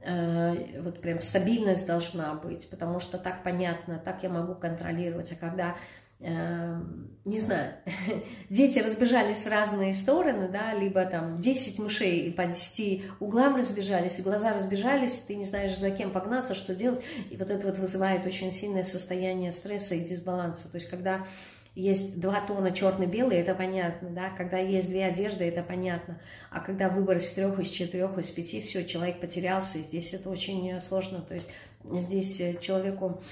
вот прям стабильность должна быть, потому что так понятно, так я могу контролировать. А когда, э, не знаю, дети разбежались в разные стороны, да, либо там 10 мышей и по 10 углам разбежались, и глаза разбежались, ты не знаешь, за кем погнаться, что делать, и вот это вот вызывает очень сильное состояние стресса и дисбаланса. То есть когда есть два тона черно-белый, это понятно, да, когда есть две одежды, это понятно, а когда выбор из трех, из четырех, из пяти, все, человек потерялся, и здесь это очень э, сложно, то есть здесь э, человеку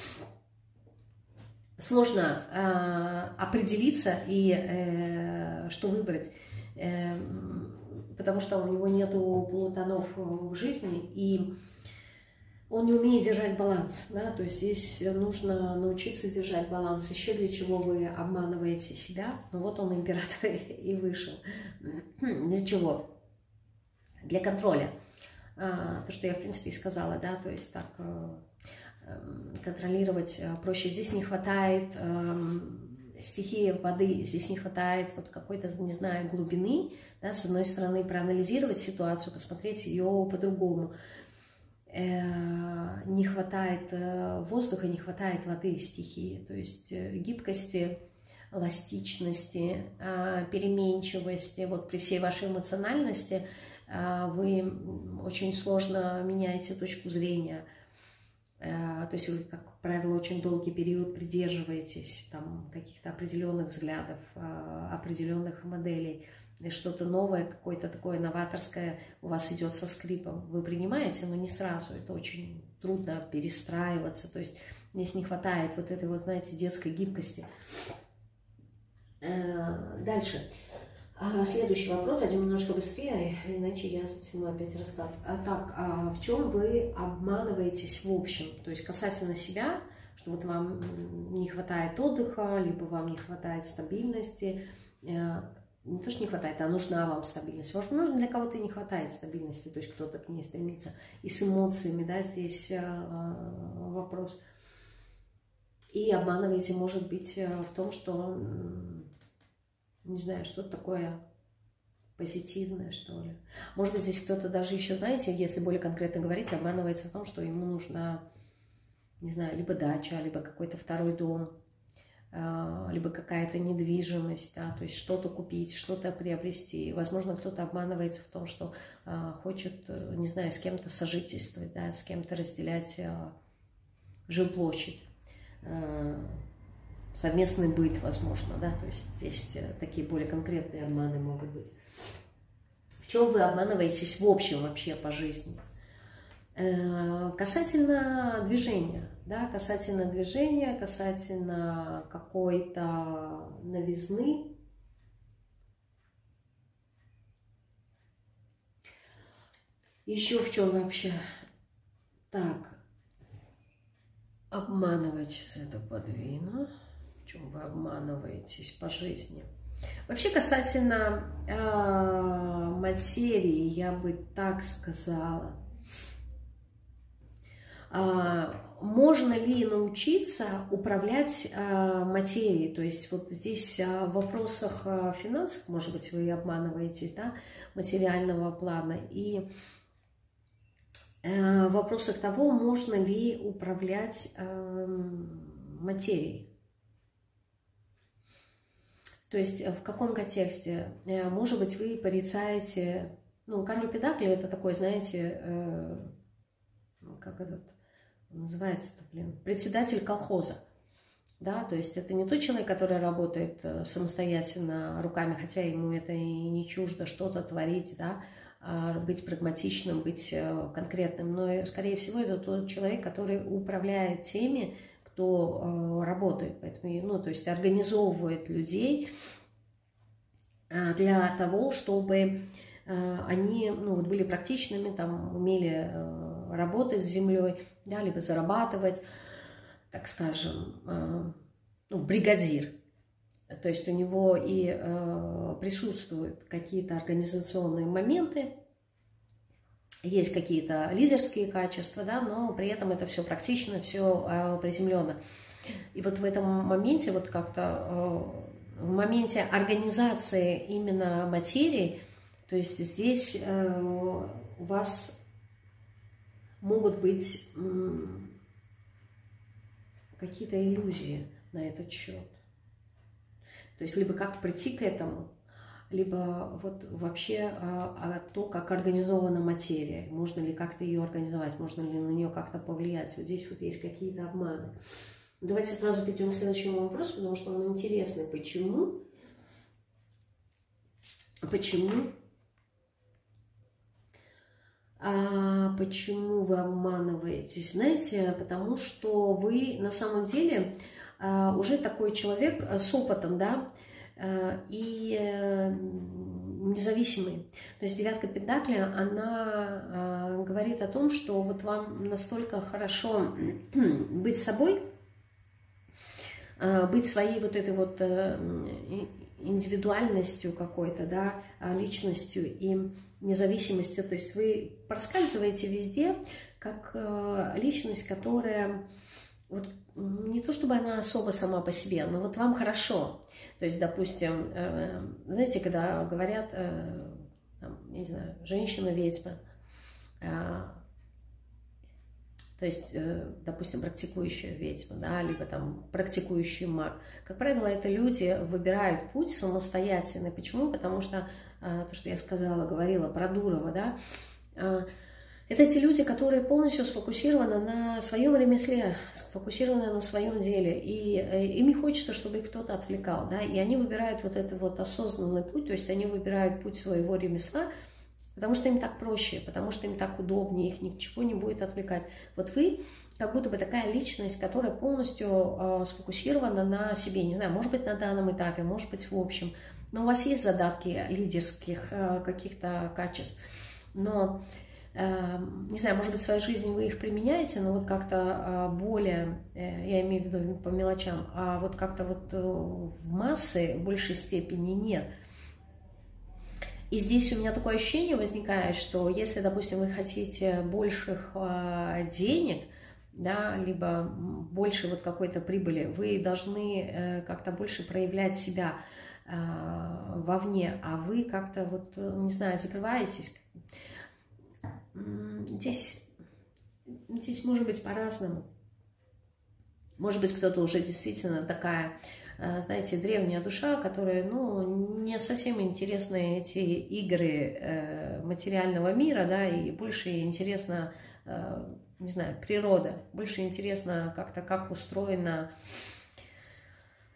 сложно э, определиться и э, что выбрать, э, потому что у него нету полутонов в жизни, и он не умеет держать баланс, да, то есть здесь нужно научиться держать баланс. Еще для чего вы обманываете себя, ну вот он император и вышел. Для чего? Для контроля. А, то, что я, в принципе, и сказала, да, то есть так э, эм, контролировать э, проще. Здесь не хватает эм, стихии воды, здесь не хватает вот какой-то, не знаю, глубины, да, с одной стороны, проанализировать ситуацию, посмотреть ее по-другому, не хватает э, воздуха, не хватает воды стихии, то есть э, гибкости, эластичности, переменчивости. Вот при всей вашей эмоциональности вы очень сложно меняете точку зрения. То есть вы, как правило, очень долгий период придерживаетесь там каких-то определенных взглядов, определенных моделей что-то новое, какое-то такое новаторское у вас идет со скрипом. Вы принимаете, но не сразу. Это очень трудно перестраиваться. То есть здесь не хватает вот этой вот, знаете, детской гибкости. Э, дальше. А, следующий вопрос, пойдем немножко быстрее, иначе я затяну опять расклад. А, так, а в чем вы обманываетесь в общем? То есть касательно себя, что вот вам не хватает отдыха, либо вам не хватает стабильности, э, не то, что не хватает, а нужна вам стабильность. Возможно, для кого-то не хватает стабильности, то есть кто-то к ней стремится. И с эмоциями, да, здесь э, вопрос. И обманываете, может быть, э, в том, что, не знаю, что-то такое позитивное, что ли. Может быть, здесь кто-то даже еще, знаете, если более конкретно говорить, обманывается в том, что ему нужна, не знаю, либо дача, либо какой-то второй дом, либо какая-то недвижимость, да, то есть что-то купить, что-то приобрести. Возможно, кто-то обманывается в том, что а, хочет, э, не знаю, с кем-то сожительствовать, да, с кем-то разделять жилплощадь, совместный быт, возможно, да, то есть здесь э, такие более конкретные обманы могут быть. В чем вы обманываетесь в общем вообще по жизни? Э, касательно движения, да, касательно движения, касательно какой-то новизны, Еще в чем вообще? Так, обманывать это подвина. В чем вы обманываетесь по жизни? Вообще касательно э, материи, я бы так сказала – Э, можно ли научиться управлять э, материей? То есть вот здесь э, в вопросах э, финансов, может быть, вы обманываетесь, да, материального плана. И э, в вопросах того, можно ли управлять э, материей. То есть в каком контексте? Э, может быть, вы порицаете... Ну, король Педакли это такой, знаете, э, как этот называется это, блин, председатель колхоза. Да, то есть это не тот человек, который работает э, самостоятельно руками, хотя ему это и не чуждо что-то творить, да, а быть прагматичным, быть э, конкретным, но, скорее всего, это тот человек, который управляет теми, кто э, работает, поэтому, ну, то есть организовывает людей для того, чтобы они ну, вот были практичными, там, умели работать с землей, да, либо зарабатывать, так скажем, э, ну, бригадир. То есть у него и э, присутствуют какие-то организационные моменты, есть какие-то лидерские качества, да, но при этом это все практично, все э, приземленно. И вот в этом моменте, вот как-то в моменте организации именно материи, то есть здесь у вас могут быть какие-то иллюзии на этот счет. То есть либо как прийти к этому, либо вот вообще а, а то, как организована материя, можно ли как-то ее организовать, можно ли на нее как-то повлиять. Вот здесь вот есть какие-то обманы. Давайте сразу перейдем к следующему вопросу, потому что он интересный. Почему? Почему а почему вы обманываетесь? Знаете, потому что вы на самом деле а, уже такой человек а, с опытом, да, а, и э, независимый. То есть девятка Пентакля, она говорит о том, что вот вам настолько хорошо быть собой, быть своей вот этой вот э, индивидуальностью какой-то, да, личностью и независимости. То есть вы проскальзываете везде как э, личность, которая вот не то чтобы она особо сама по себе, но вот вам хорошо. То есть, допустим, э, знаете, когда говорят, э, там, не знаю, женщина-ведьма, то есть, допустим, практикующая ведьма, да, либо там практикующий маг. Как правило, это люди выбирают путь самостоятельно. Почему? Потому что а, то, что я сказала, говорила про Дурова, да, а, это те люди, которые полностью сфокусированы на своем ремесле, сфокусированы на своем деле, и э, им не хочется, чтобы их кто-то отвлекал, да, и они выбирают вот этот вот осознанный путь, то есть они выбирают путь своего ремесла, потому что им так проще, потому что им так удобнее, их ничего не будет отвлекать. Вот вы как будто бы такая личность, которая полностью э, сфокусирована на себе, не знаю, может быть, на данном этапе, может быть, в общем, но у вас есть задатки лидерских э, каких-то качеств, но э, не знаю, может быть, в своей жизни вы их применяете, но вот как-то э, более, я имею в виду по мелочам, а вот как-то вот в массы в большей степени нет. И здесь у меня такое ощущение возникает, что если, допустим, вы хотите больших денег, да, либо больше вот какой-то прибыли, вы должны как-то больше проявлять себя – а, вовне, а вы как-то вот, не знаю, закрываетесь. Здесь, здесь может быть по-разному. Может быть, кто-то уже действительно такая, а, знаете, древняя душа, которая, ну, не совсем интересны эти игры э, материального мира, да, и больше интересно, э, не знаю, природа, больше интересно как-то, как устроена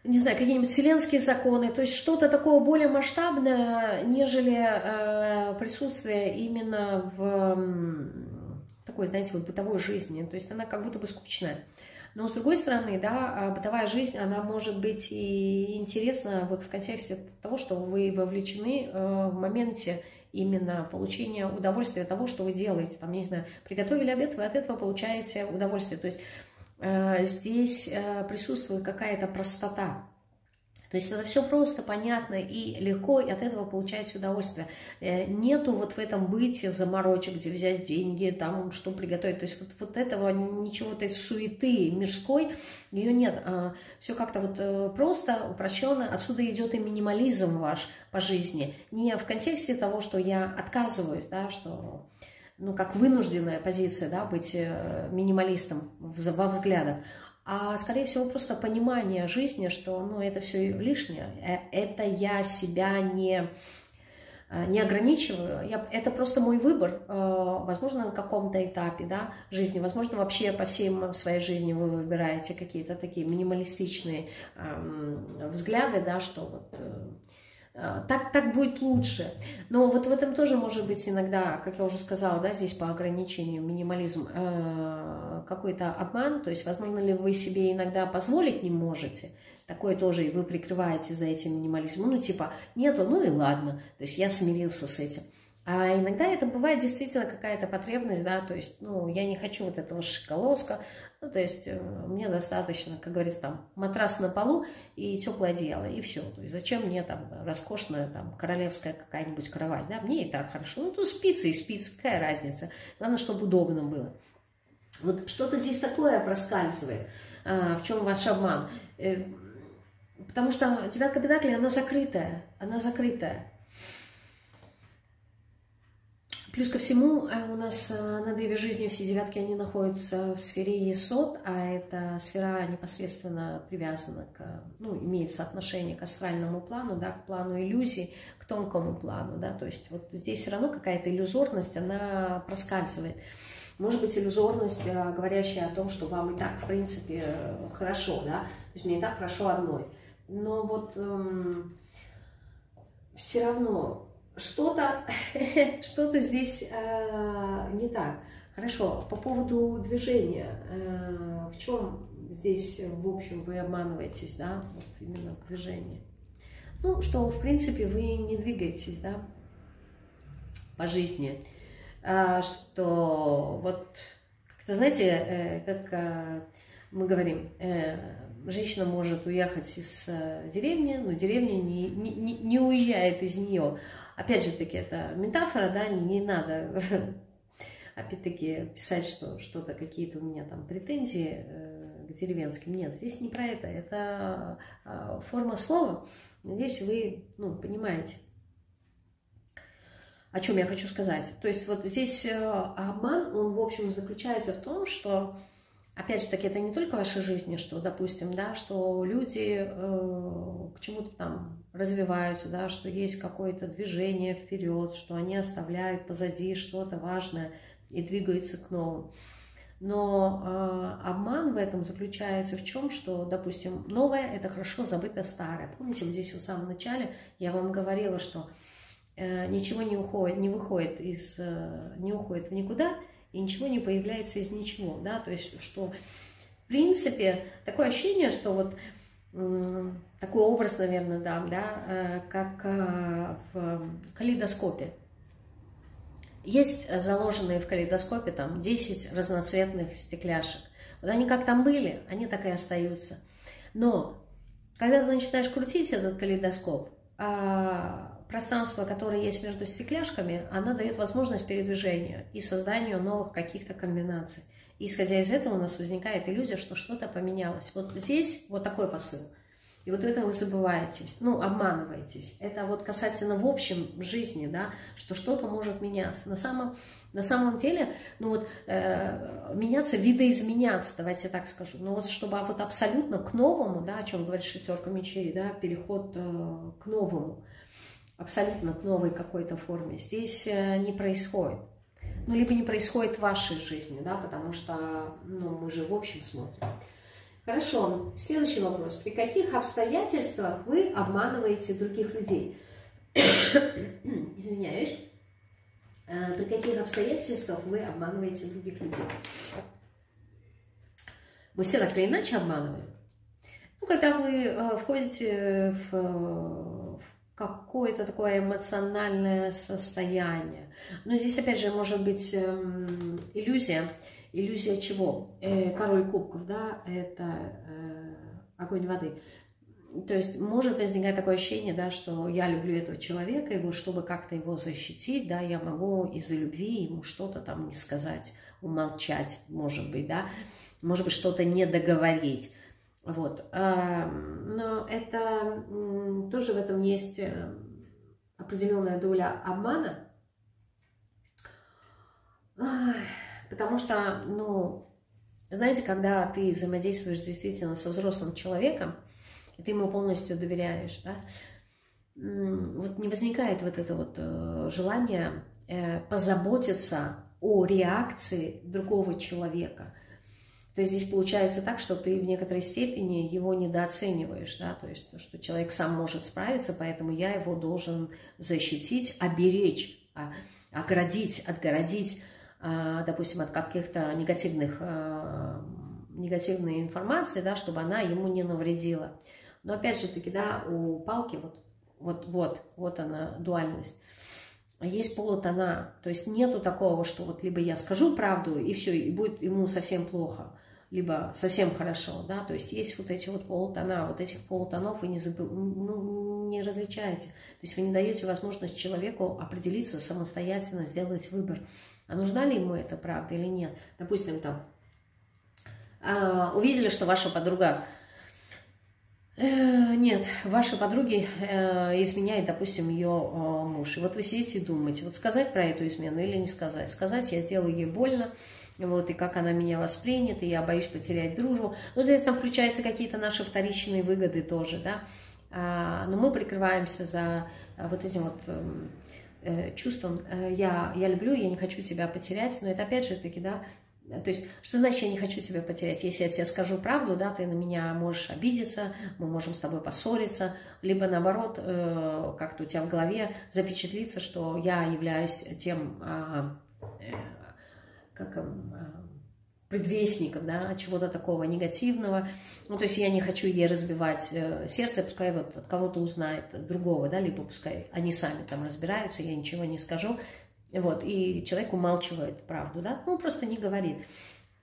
не знаю, какие-нибудь вселенские законы, то есть что-то такое более масштабное, нежели э, присутствие именно в э, такой, знаете, вот бытовой жизни. То есть она как будто бы скучная. Но с другой стороны, да, а бытовая жизнь, она может быть и интересна вот в контексте того, что вы вовлечены э, в моменте именно получение удовольствия от того, что вы делаете. Там, не знаю, приготовили обед, вы от этого получаете удовольствие. То есть э, здесь э, присутствует какая-то простота. То есть это все просто, понятно и легко, и от этого получаете удовольствие. Э, нету вот в этом быте заморочек, где взять деньги, там что приготовить. То есть вот, вот этого ничего, вот этой суеты мирской, ее нет. А, все как-то вот э, просто, упрощенно. Отсюда идет и минимализм ваш по жизни. Не в контексте того, что я отказываюсь, да, что ну, как вынужденная позиция, да, быть э, минималистом во взглядах, а скорее всего просто понимание жизни, что ну, это все лишнее, э, это я себя не, э, не ограничиваю, я, это просто мой выбор, э, возможно, на каком-то этапе да, жизни, возможно, вообще по всей своей жизни вы выбираете какие-то такие минималистичные взгляды, да, что вот Э, так, так будет лучше. Но вот в этом тоже может быть иногда, как я уже сказала, да, здесь по ограничению минимализм, э, какой-то обман, то есть, возможно ли вы себе иногда позволить не можете, такое тоже, и вы прикрываете за этим минимализмом, ну, типа, нету, ну и ладно, то есть я смирился с этим. А иногда это бывает действительно какая-то потребность, да, то есть, ну, я не хочу вот этого шоколоска, ну, то есть э, мне достаточно, как говорится, там матрас на полу и теплое одеяло, и все. То есть зачем мне там роскошная там королевская какая-нибудь кровать, да, мне и так хорошо. Ну, тут спицы и спицы, какая разница. Главное, чтобы удобно было. Вот что-то здесь такое проскальзывает. А, в чем ваш обман? Э, потому что девятка педаклей, она закрытая, она закрытая. Плюс ко всему, э, у нас э, на древе жизни все девятки, они находятся в сфере Есот, а эта сфера непосредственно привязана к, ну, имеет соотношение к астральному плану, да, к плану иллюзий, к тонкому плану, да, то есть вот здесь все равно какая-то иллюзорность, она проскальзывает. Может быть, иллюзорность, э, говорящая о том, что вам и так, в принципе, хорошо, да, то есть мне и так хорошо одной. Но вот эм, все равно что-то что здесь э, не так. Хорошо, по поводу движения, э, в чем здесь, в общем, вы обманываетесь, да, вот именно в движении? Ну, что, в принципе, вы не двигаетесь, да, по жизни, э, что вот, как-то, знаете, э, как э, мы говорим, э, женщина может уехать из э, деревни, но деревня не, не, не уезжает из нее, Опять же таки, это метафора, да, не, не надо опять-таки писать, что что-то, какие-то у меня там претензии э, к деревенским. Нет, здесь не про это, это э, форма слова. Надеюсь, вы ну, понимаете, о чем я хочу сказать. То есть вот здесь э, обман, он, в общем, заключается в том, что опять же таки, это не только в вашей жизни, что, допустим, да, что люди э, к чему-то там развиваются, да, что есть какое-то движение вперед, что они оставляют позади что-то важное и двигаются к новому. Но э, обман в этом заключается в чем, что, допустим, новое – это хорошо забыто старое. Помните, вот здесь в самом начале я вам говорила, что э, ничего не уходит, не выходит из, э, не уходит в никуда – и ничего не появляется из ничего, да, то есть, что, в принципе, такое ощущение, что вот такой образ, наверное, да, да, э, как э, в калейдоскопе. Есть заложенные в калейдоскопе там 10 разноцветных стекляшек. Вот они как там были, они так и остаются. Но когда ты начинаешь крутить этот калейдоскоп, а, пространство, которое есть между стекляшками, оно дает возможность передвижения и созданию новых каких-то комбинаций. И исходя из этого у нас возникает иллюзия, что что-то поменялось. Вот здесь вот такой посыл. И вот в этом вы забываетесь, ну, обманываетесь. Это вот касательно в общем жизни, да, что что-то может меняться. На самом, на самом деле, ну вот, э, меняться, видоизменяться, давайте я так скажу. Но вот чтобы вот абсолютно к новому, да, о чем говорит шестерка мечей, да, переход э, к новому – абсолютно к новой какой-то форме, здесь э, не происходит. Ну, либо не происходит в вашей жизни, да, потому что, ну, мы же в общем смотрим. Хорошо, следующий вопрос. При каких обстоятельствах вы обманываете других людей? Извиняюсь. Э, при каких обстоятельствах вы обманываете других людей? Мы все так или иначе обманываем. Ну, когда вы э, входите в какое-то такое эмоциональное состояние. Но здесь, опять же, может быть эм, иллюзия. Иллюзия чего? Э, король кубков, да, это э, огонь воды. То есть может возникать такое ощущение, да, что я люблю этого человека, вот чтобы как-то его защитить, да, я могу из-за любви ему что-то там не сказать, умолчать, может быть, да, может быть, что-то не договорить. Вот. Но это тоже в этом есть э, определенная доля обмана, потому что, ну, знаете, когда ты взаимодействуешь действительно со взрослым человеком, и ты ему полностью доверяешь, да, вот не возникает вот это вот э, желание э, позаботиться о реакции другого человека – то есть здесь получается так, что ты в некоторой степени его недооцениваешь, да, то есть что человек сам может справиться, поэтому я его должен защитить, оберечь, а, оградить, отгородить, а, допустим, от каких-то негативных, а, негативной информации, да, чтобы она ему не навредила. Но опять же таки, да, у палки вот, вот, вот, вот она дуальность. Есть полутона, то есть нету такого, что вот либо я скажу правду, и все, и будет ему совсем плохо, либо совсем хорошо, да, то есть есть вот эти вот полутона, вот этих полутонов вы не, забы... ну, не различаете, то есть вы не даете возможность человеку определиться самостоятельно, сделать выбор, а нужна ли ему эта правда или нет. Допустим, там, э, увидели, что ваша подруга нет, вашей подруге э, изменяет, допустим, ее э, муж. И вот вы сидите и думаете, вот сказать про эту измену или не сказать. Сказать, я сделаю ей больно, вот, и как она меня воспринят, и я боюсь потерять дружбу. Ну, то есть там включаются какие-то наши вторичные выгоды тоже, да. А, но мы прикрываемся за вот этим вот эм, чувством я, я люблю, я не хочу тебя потерять, но это опять же таки, да, то есть, что значит, я не хочу тебя потерять? Если я тебе скажу правду, да, ты на меня можешь обидеться, мы можем с тобой поссориться, либо наоборот, э, как-то у тебя в голове запечатлится, что я являюсь тем, а, э, как э, предвестником, да, чего-то такого негативного. Ну, то есть я не хочу ей разбивать э, сердце, пускай вот от кого-то узнает другого, да, либо пускай они сами там разбираются, я ничего не скажу, вот, и человек умалчивает правду, да, ну, просто не говорит.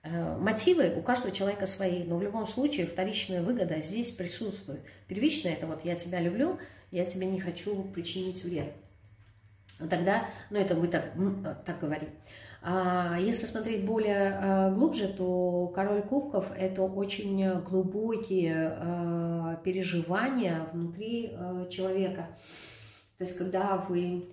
Э, мотивы у каждого человека свои, но в любом случае вторичная выгода здесь присутствует. Первичная – это вот «я тебя люблю, я тебе не хочу причинить вред». Тогда, ну это мы так, э, так говорим. А если смотреть более э, глубже, то король кубков – это очень глубокие переживания внутри человека. То есть когда вы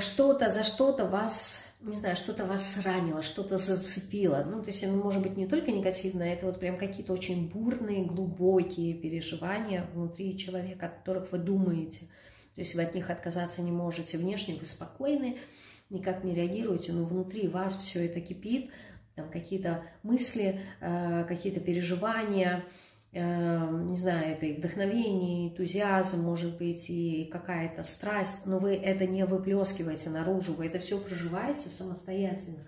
что-то за что-то вас, не знаю, что-то вас ранило, что-то зацепило. Ну, то есть это может быть не только негативно, это вот прям какие-то очень бурные, глубокие переживания внутри человека, о которых вы думаете. То есть вы от них отказаться не можете. Внешне вы спокойны, никак не реагируете, но внутри вас все это кипит, там какие-то мысли, а, какие-то переживания – не знаю, это и вдохновение, и энтузиазм, может быть, и какая-то страсть, но вы это не выплескиваете наружу, вы это все проживаете самостоятельно.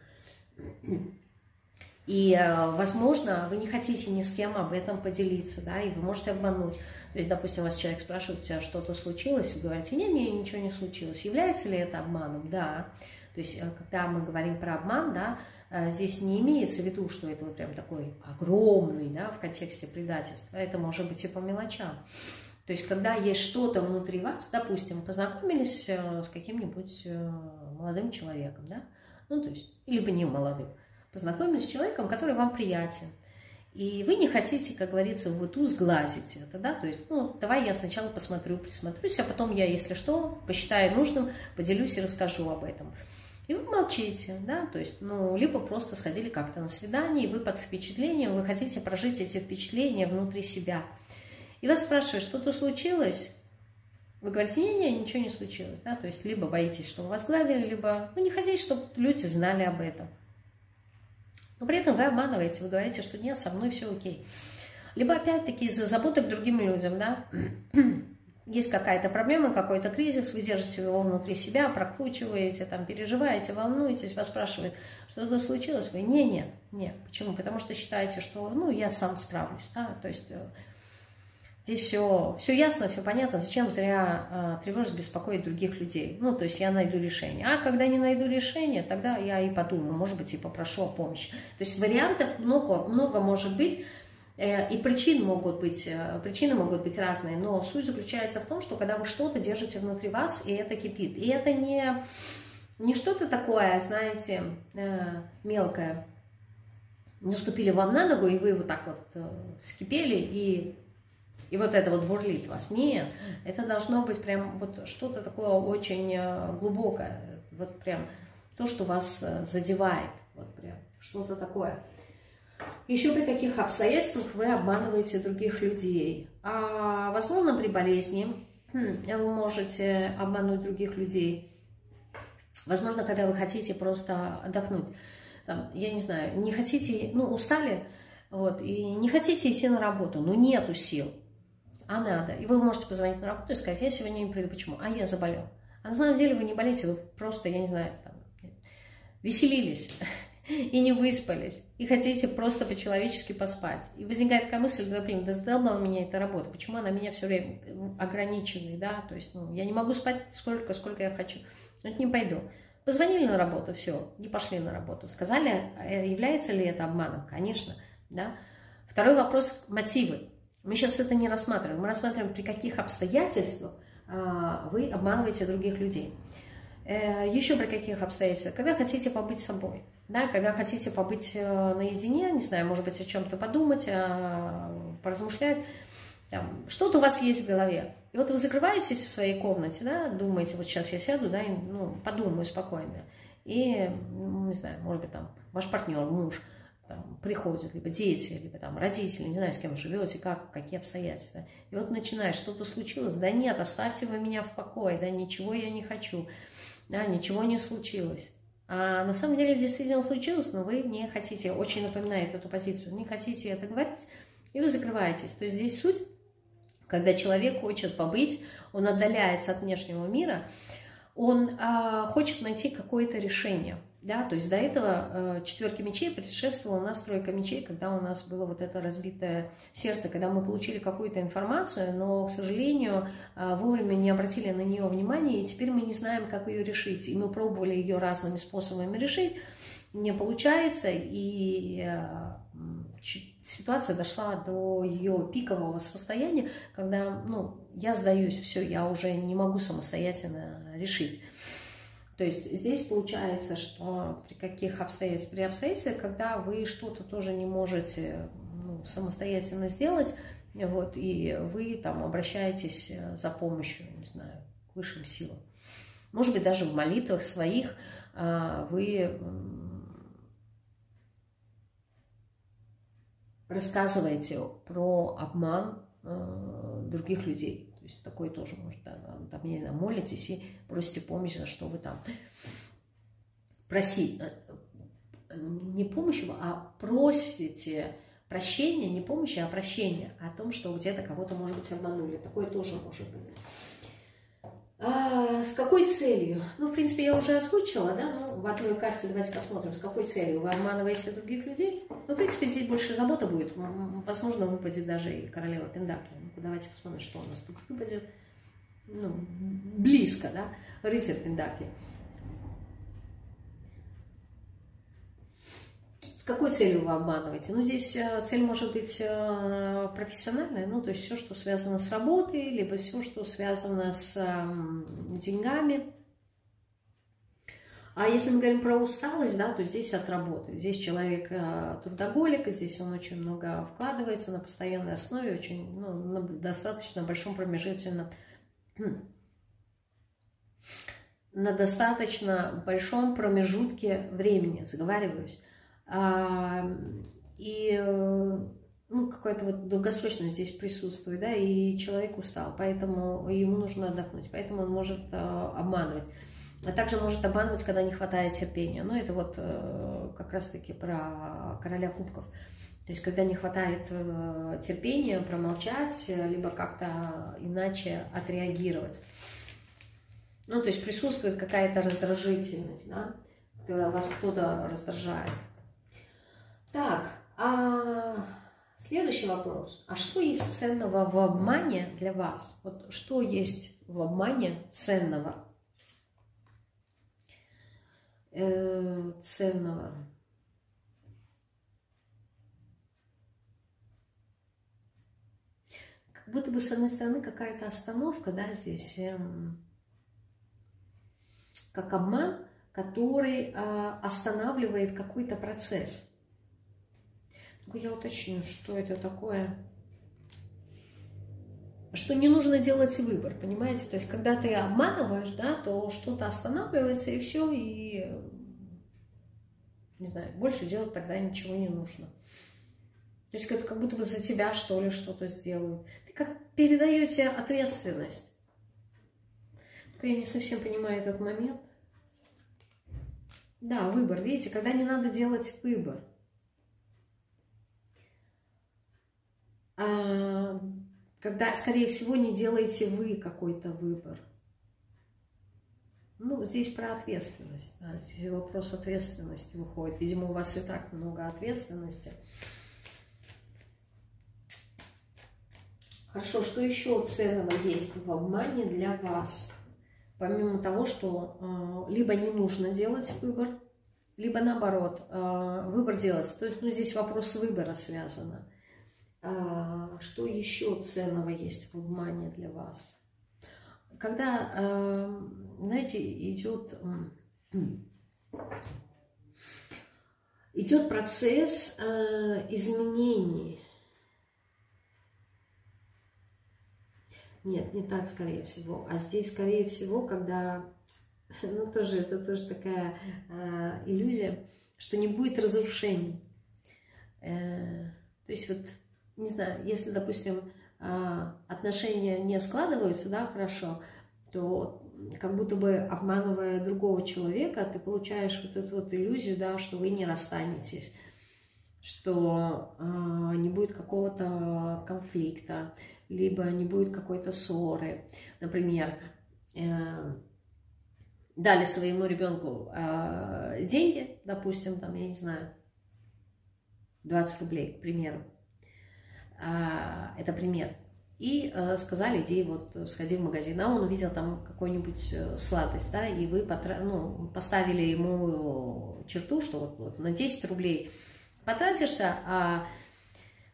И, э, возможно, вы не хотите ни с кем об этом поделиться, да, и вы можете обмануть. То есть, допустим, вас человек спрашивает, у тебя что-то случилось, вы говорите, не-не, ничего не случилось. Является ли это обманом? Да. То есть, э, когда мы говорим про обман, да, здесь не имеется в виду, что это вот прям такой огромный, да, в контексте предательства. Это может быть и по мелочам. То есть, когда есть что-то внутри вас, допустим, познакомились э, с каким-нибудь э, молодым человеком, да, ну, то есть, либо не молодым, познакомились с человеком, который вам приятен, и вы не хотите, как говорится, вот сглазить это, да, то есть, ну, давай я сначала посмотрю, присмотрюсь, а потом я, если что, посчитаю нужным, поделюсь и расскажу об этом. И вы молчите, да, то есть, ну, либо просто сходили как-то на свидание, и вы под впечатлением, вы хотите прожить эти впечатления внутри себя. И вас спрашивают, что-то случилось? Вы говорите, не-не, ничего не случилось, да, то есть, либо боитесь, что вас гладили, либо, ну, не хотите, чтобы люди знали об этом. Но при этом вы обманываете, вы говорите, что нет, со мной все окей. Либо, опять-таки, из-за заботы к другим людям, да, есть какая-то проблема, какой-то кризис, вы держите его внутри себя, прокручиваете, там, переживаете, волнуетесь, вас спрашивают, что-то случилось, вы не, не, не. Почему? Потому что считаете, что, ну, я сам справлюсь, да, то есть э, Здесь все, все ясно, все понятно, зачем зря э, тревожиться, беспокоить других людей. Ну, то есть я найду решение. А когда не найду решение, тогда я и подумаю, может быть, и попрошу о помощи. То есть вариантов много, много может быть, и причин могут быть, э, причины могут быть разные, но суть заключается в том, что когда вы что-то держите внутри вас, и это кипит. И это не, не что-то такое, знаете, э, мелкое. Не ступили вам на ногу, и вы вот так вот э, вскипели, и и вот это вот бурлит вас. Нет, это должно быть прям вот что-то такое очень э, глубокое, вот прям то, что вас э, задевает, вот прям что-то такое. Еще при каких обстоятельствах вы обманываете других людей? А, возможно, при болезни хм, вы можете обмануть других людей. Возможно, когда вы хотите просто отдохнуть. Там, я не знаю, не хотите, ну, устали, вот, и не хотите идти на работу, но нету сил а надо. И вы можете позвонить на работу и сказать, я сегодня не приду, почему? А я заболел. А на самом деле вы не болеете, вы просто, я не знаю, там, веселились и не выспались, и хотите просто по-человечески поспать. И возникает такая мысль, да, блин, да задолбала меня эта работа, почему она меня все время ограничивает, да, то есть, ну, я не могу спать сколько, сколько я хочу, вот не пойду. Позвонили на работу, все, не пошли на работу. Сказали, э, является ли это обманом? Конечно, да. Второй вопрос – мотивы. Мы сейчас это не рассматриваем. Мы рассматриваем, при каких обстоятельствах а, вы обманываете других людей. Э, Еще при каких обстоятельствах? Когда хотите побыть собой, да, когда хотите побыть э, наедине, не знаю, может быть, о чем-то подумать, а, поразмышлять, что-то у вас есть в голове. И вот вы закрываетесь в своей комнате, да, думаете, вот сейчас я сяду, да, и, ну, подумаю спокойно. И, ну, не знаю, может быть, там ваш партнер, муж – там, приходят, либо дети, либо там родители, не знаю, с кем живете, как, какие обстоятельства. И вот начинаешь, что-то случилось, да нет, оставьте вы меня в покое, да ничего я не хочу, да, ничего не случилось. А на самом деле действительно случилось, но вы не хотите, очень напоминает эту позицию, не хотите это говорить, и вы закрываетесь. То есть здесь суть, когда человек хочет побыть, он отдаляется от внешнего мира, он а, хочет найти какое-то решение – да, то есть до этого э, четверки мечей предшествовала у нас тройка мечей, когда у нас было вот это разбитое сердце, когда мы получили какую-то информацию, но, к сожалению, э, вовремя не обратили на нее внимания, и теперь мы не знаем, как ее решить. И мы пробовали ее разными способами решить, не получается, и э, ситуация дошла до ее пикового состояния, когда, ну, я сдаюсь, все, я уже не могу самостоятельно решить. То есть здесь получается, что при каких обстоятельствах? При обстоятельствах, когда вы что-то тоже не можете ну, самостоятельно сделать, вот, и вы там обращаетесь э, за помощью, не знаю, к высшим силам. Может быть, даже в молитвах своих а, вы рассказываете про обман э, других людей. То есть такое тоже может, да, там, не знаю, молитесь и просите помощи, за что вы там проси, э, не помощи, а просите прощения, не помощи, а прощения о том, что где-то кого-то, может быть, обманули. Такое тоже может быть. А, с какой целью? Ну, в принципе, я уже озвучила, да, ну, в одной карте давайте посмотрим, с какой целью вы обманываете других людей. Ну, в принципе, здесь больше забота будет. Возможно, выпадет даже и королева Пендакли. Давайте посмотрим, что у нас тут выпадет. Ну, близко, да? Рыцарь Пендакли. С какой целью вы обманываете? Ну, здесь э, цель может быть э, профессиональная, ну, то есть все, что связано с работой, либо все, что связано с деньгами, а если мы говорим про усталость, да, то здесь от работы. Здесь человек э, трудоголик, здесь он очень много вкладывается на постоянной основе, очень, ну, на достаточно большом промежутке, на, достаточно большом промежутке времени, заговариваюсь. А, и ну, какая-то вот долгосрочность здесь присутствует, да, и человек устал, поэтому ему нужно отдохнуть, поэтому он может а, обманывать а также может обманывать, когда не хватает терпения. Ну, это вот э, как раз-таки про короля кубков. То есть, когда не хватает э, терпения промолчать, либо как-то иначе отреагировать. Ну, то есть присутствует какая-то раздражительность, да, когда вас кто-то раздражает. Так, а Следующий вопрос. А что есть ценного в обмане для вас? Вот что есть в обмане ценного? Э, ценного. Как будто бы, с одной стороны, какая-то остановка, да, здесь, эм, как обман, который э, останавливает какой-то процесс. Я уточню, что это такое. Что не нужно делать выбор, понимаете? То есть, когда ты обманываешь, да, то что-то останавливается, и все, и, не знаю, больше делать тогда ничего не нужно. То есть, это как будто бы за тебя, что ли, что-то сделают. Ты как передаете ответственность. Только я не совсем понимаю этот момент. Да, выбор. Видите, когда не надо делать выбор. А, когда, скорее всего, не делаете вы какой-то выбор. Ну, здесь про ответственность. Да, здесь вопрос ответственности выходит. Видимо, у вас и так много ответственности. Хорошо, что еще ценного есть в обмане для вас? помимо того, что э, либо не нужно делать выбор, либо наоборот, э, выбор делать. То есть ну, здесь вопрос выбора связан. А, что еще ценного есть в обмане для вас? Когда, э, знаете, идет, идет процесс изменений, Нет, не так, скорее всего. А здесь, скорее всего, когда, ну, тоже, это тоже такая э, иллюзия, что не будет разрушений. Э, то есть вот, не знаю, если, допустим, э, отношения не складываются, да, хорошо, то как будто бы обманывая другого человека, ты получаешь вот эту вот иллюзию, да, что вы не расстанетесь, что э, не будет какого-то конфликта, либо не будет какой-то ссоры. Например, э, дали своему ребенку э, деньги, допустим, там, я не знаю, 20 рублей, к примеру. А, это пример. И э, сказали, иди вот сходи в магазин. А он увидел там какую-нибудь сладость, да, и вы потра... ну, поставили ему черту, что вот, вот на 10 рублей потратишься, а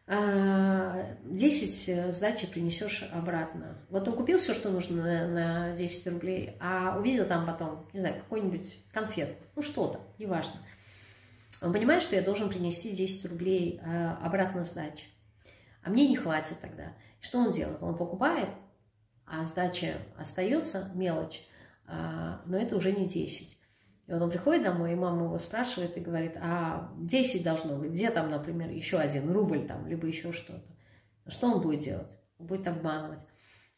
10 э, сдачи принесешь обратно. Вот он купил все, что нужно на, на 10 рублей, а увидел там потом, не знаю, какой-нибудь конфетку, ну что-то, неважно. Он понимает, что я должен принести 10 рублей э, обратно сдачи. А мне не хватит тогда. Что он делает? Он покупает, а сдача остается, мелочь, а, но это уже не 10. И вот он приходит домой, и мама его спрашивает и говорит, а 10 должно быть, где там, например, еще один рубль там, либо еще что-то. Что он будет делать? Он будет обманывать.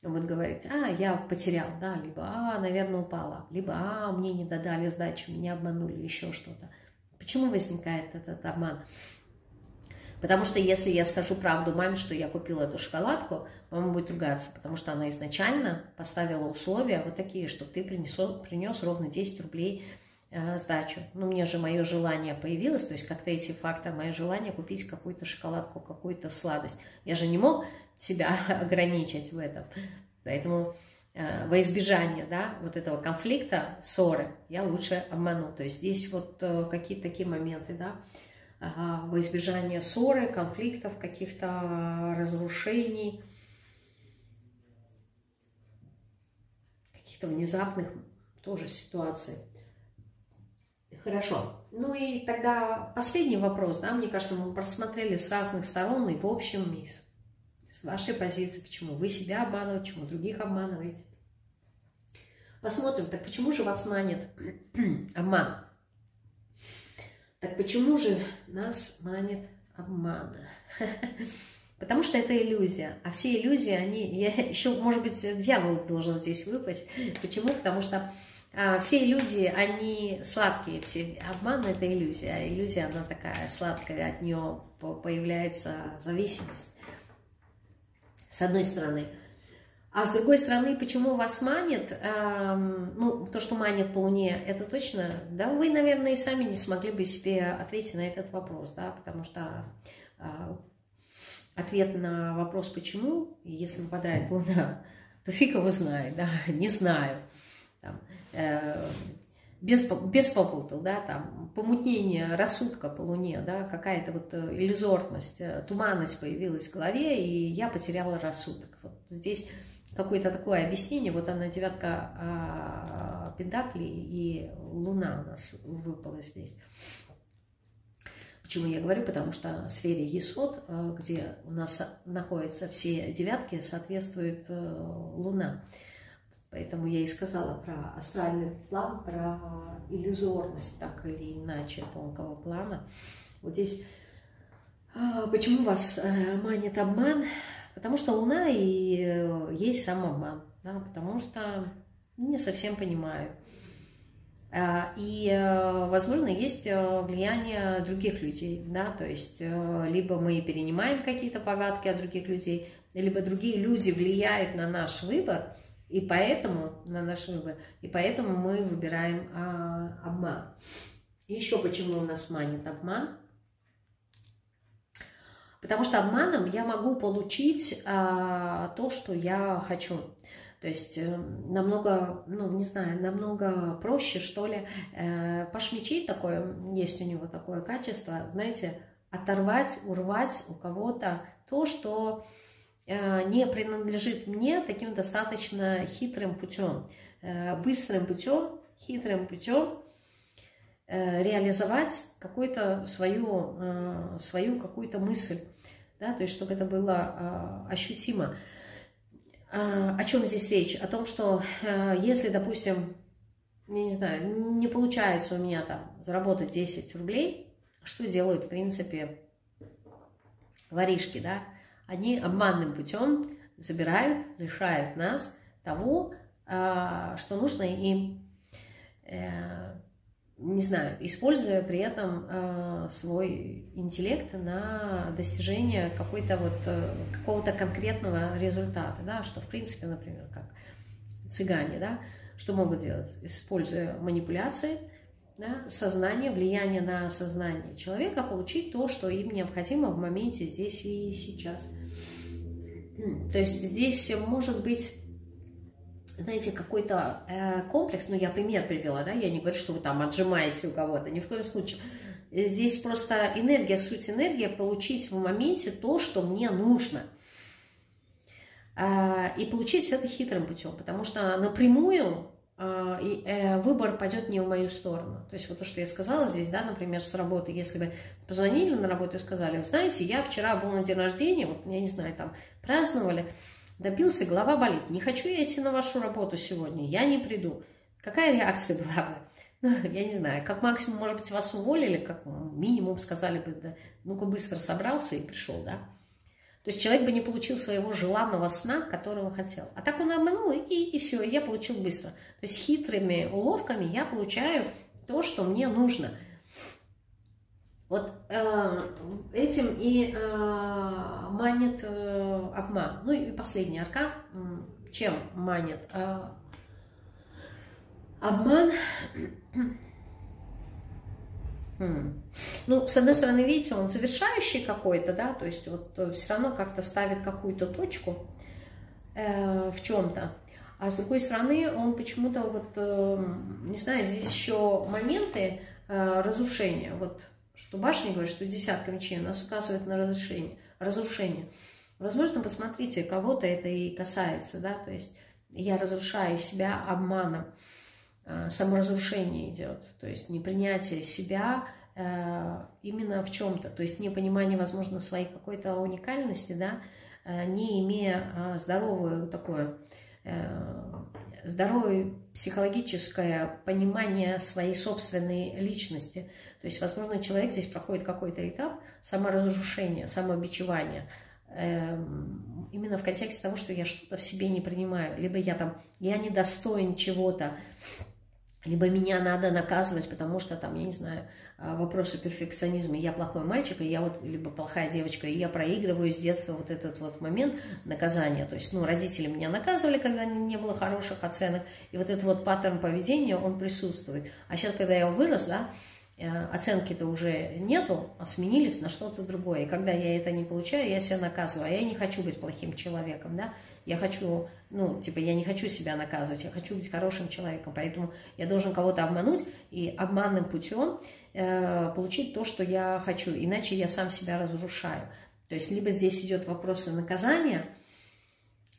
Он будет говорить, а, я потерял, да, либо, а, наверное, упала, либо, а, мне не додали сдачу, меня обманули, еще что-то. Почему возникает этот обман? Потому что если я скажу правду маме, что я купила эту шоколадку, мама будет ругаться, потому что она изначально поставила условия вот такие, чтобы ты принес, принес ровно 10 рублей Э, сдачу. Ну, мне же мое желание появилось, то есть как третий фактор, мое желание купить какую-то шоколадку, какую-то сладость. Я же не мог себя ограничить в этом. Поэтому э, во избежание да, вот этого конфликта, ссоры, я лучше обману. То есть здесь вот э, какие-то такие моменты, да, во избежание ссоры, конфликтов, каких-то разрушений, каких-то внезапных тоже ситуаций. Хорошо. Ну и тогда последний вопрос, да, мне кажется, мы просмотрели с разных сторон и в общем, и с вашей позиции, почему вы себя обманываете, почему других обманываете. Посмотрим, так почему же вас манит обман? Так почему же нас манит обман? Потому что это иллюзия. А все иллюзии, они... Я, еще, может быть, дьявол должен здесь выпасть. Почему? Потому что а, все люди, они сладкие, все обман – это иллюзия. А иллюзия, она такая сладкая, от нее появляется зависимость, с одной стороны. А с другой стороны, почему вас манит, эм, ну, то, что манит по Луне, это точно, да, вы, наверное, и сами не смогли бы себе ответить на этот вопрос, да, потому что э, ответ на вопрос «почему?», если выпадает Луна, то фиг его знает, да, не знаю. Там, э, без, без попутал, да, там, помутнение рассудка по Луне, да, какая-то вот э, иллюзорность, э, туманность появилась в голове, и я потеряла рассудок. Вот здесь какое-то такое объяснение, вот она девятка а, Пентаклей и Луна у нас выпала здесь. Почему я говорю? Потому что в сфере Есот, э, где у нас находятся все девятки, соответствует э, Луна. Поэтому я и сказала про астральный план, про иллюзорность, так или иначе, тонкого плана. Вот здесь а, почему вас э, манит обман? Потому что Луна и есть сам обман. Да? Потому что не совсем понимаю. А, и, э, возможно, есть э, влияние других людей, да, то есть э, либо мы перенимаем какие-то повадки от других людей, либо другие люди влияют на наш выбор, и поэтому, на наш выбор, и поэтому мы выбираем а, обман. Еще почему у нас манит обман? Потому что обманом я могу получить а, то, что я хочу. То есть э, намного, ну, не знаю, намного проще, что ли. Э, Пашмичи такое, есть у него такое качество, знаете, оторвать, урвать у кого-то то, что э, не принадлежит мне таким достаточно хитрым путем, быстрым путем, хитрым путем реализовать какую-то свою, свою какую-то мысль, да, то есть чтобы это было ощутимо. А, о чем здесь речь? О том, что э, если, допустим, я не знаю, не получается у меня там заработать 10 рублей, что делают, в принципе, воришки, да? Они обманным путем забирают, лишают нас того, а, что нужно им э, не знаю, используя при этом э, свой интеллект на достижение какой-то вот э, какого-то конкретного результата, да, что в принципе, например, как цыгане, да, что могут делать, используя манипуляции, да, сознание, влияние на сознание человека, получить то, что им необходимо в моменте здесь и сейчас. То есть здесь может быть знаете, какой-то э, комплекс, ну, я пример привела, да, я не говорю, что вы там отжимаете у кого-то, ни в коем случае. Здесь просто энергия, суть энергия, получить в моменте то, что мне нужно. Э, и получить это хитрым путем, потому что напрямую э, э, выбор пойдет не в мою сторону. То есть вот то, что я сказала здесь, да, например, с работы, если бы позвонили на работу и сказали, знаете, я вчера был на день рождения, вот, я не знаю, там, праздновали, Добился, голова болит. Не хочу я идти на вашу работу сегодня, я не приду. Какая реакция была бы? Ну, я не знаю, как максимум, может быть, вас уволили, как минимум сказали бы, да, ну-ка быстро собрался и пришел, да. То есть человек бы не получил своего желанного сна, которого хотел. А так он обманул, и, и все, я получил быстро. То есть хитрыми уловками я получаю то, что мне нужно – вот э, этим и э, манит э, обман. Ну и последний аркан, чем манит э, обман? Ну, с одной стороны, видите, он завершающий какой-то, да, то есть вот э, все равно как-то ставит какую-то точку э, в чем-то. А с другой стороны, он почему-то вот, э, не знаю, здесь еще моменты э, разрушения. Вот что башня говорит, что десятка мечей нас указывает на разрушение. разрушение. Возможно, посмотрите, кого-то это и касается, да, то есть я разрушаю себя обманом, а, саморазрушение идет, то есть непринятие себя а, именно в чем-то, то есть непонимание, возможно, своей какой-то уникальности, да, а, не имея здоровую такое э, здоровое психологическое понимание своей собственной личности. То есть, возможно, человек здесь проходит какой-то этап саморазрушения, самобичевания, эм, именно в контексте того, что я что-то в себе не принимаю, либо я там, я недостоин чего-то, либо меня надо наказывать, потому что там, я не знаю, а, вопросы перфекционизма, я плохой мальчик, и я вот, либо плохая девочка, и я проигрываю с детства вот этот вот момент наказания, то есть, ну, родители меня наказывали, когда не было хороших оценок, и вот этот вот паттерн поведения, он присутствует. А сейчас, когда я вырос, да, Э, оценки-то уже нету, а сменились на что-то другое. И когда я это не получаю, я себя наказываю. А я не хочу быть плохим человеком, да. Я хочу, ну, типа, я не хочу себя наказывать, я хочу быть хорошим человеком. Поэтому я должен кого-то обмануть и обманным путем э, получить то, что я хочу. Иначе я сам себя разрушаю. То есть либо здесь идет вопрос наказания –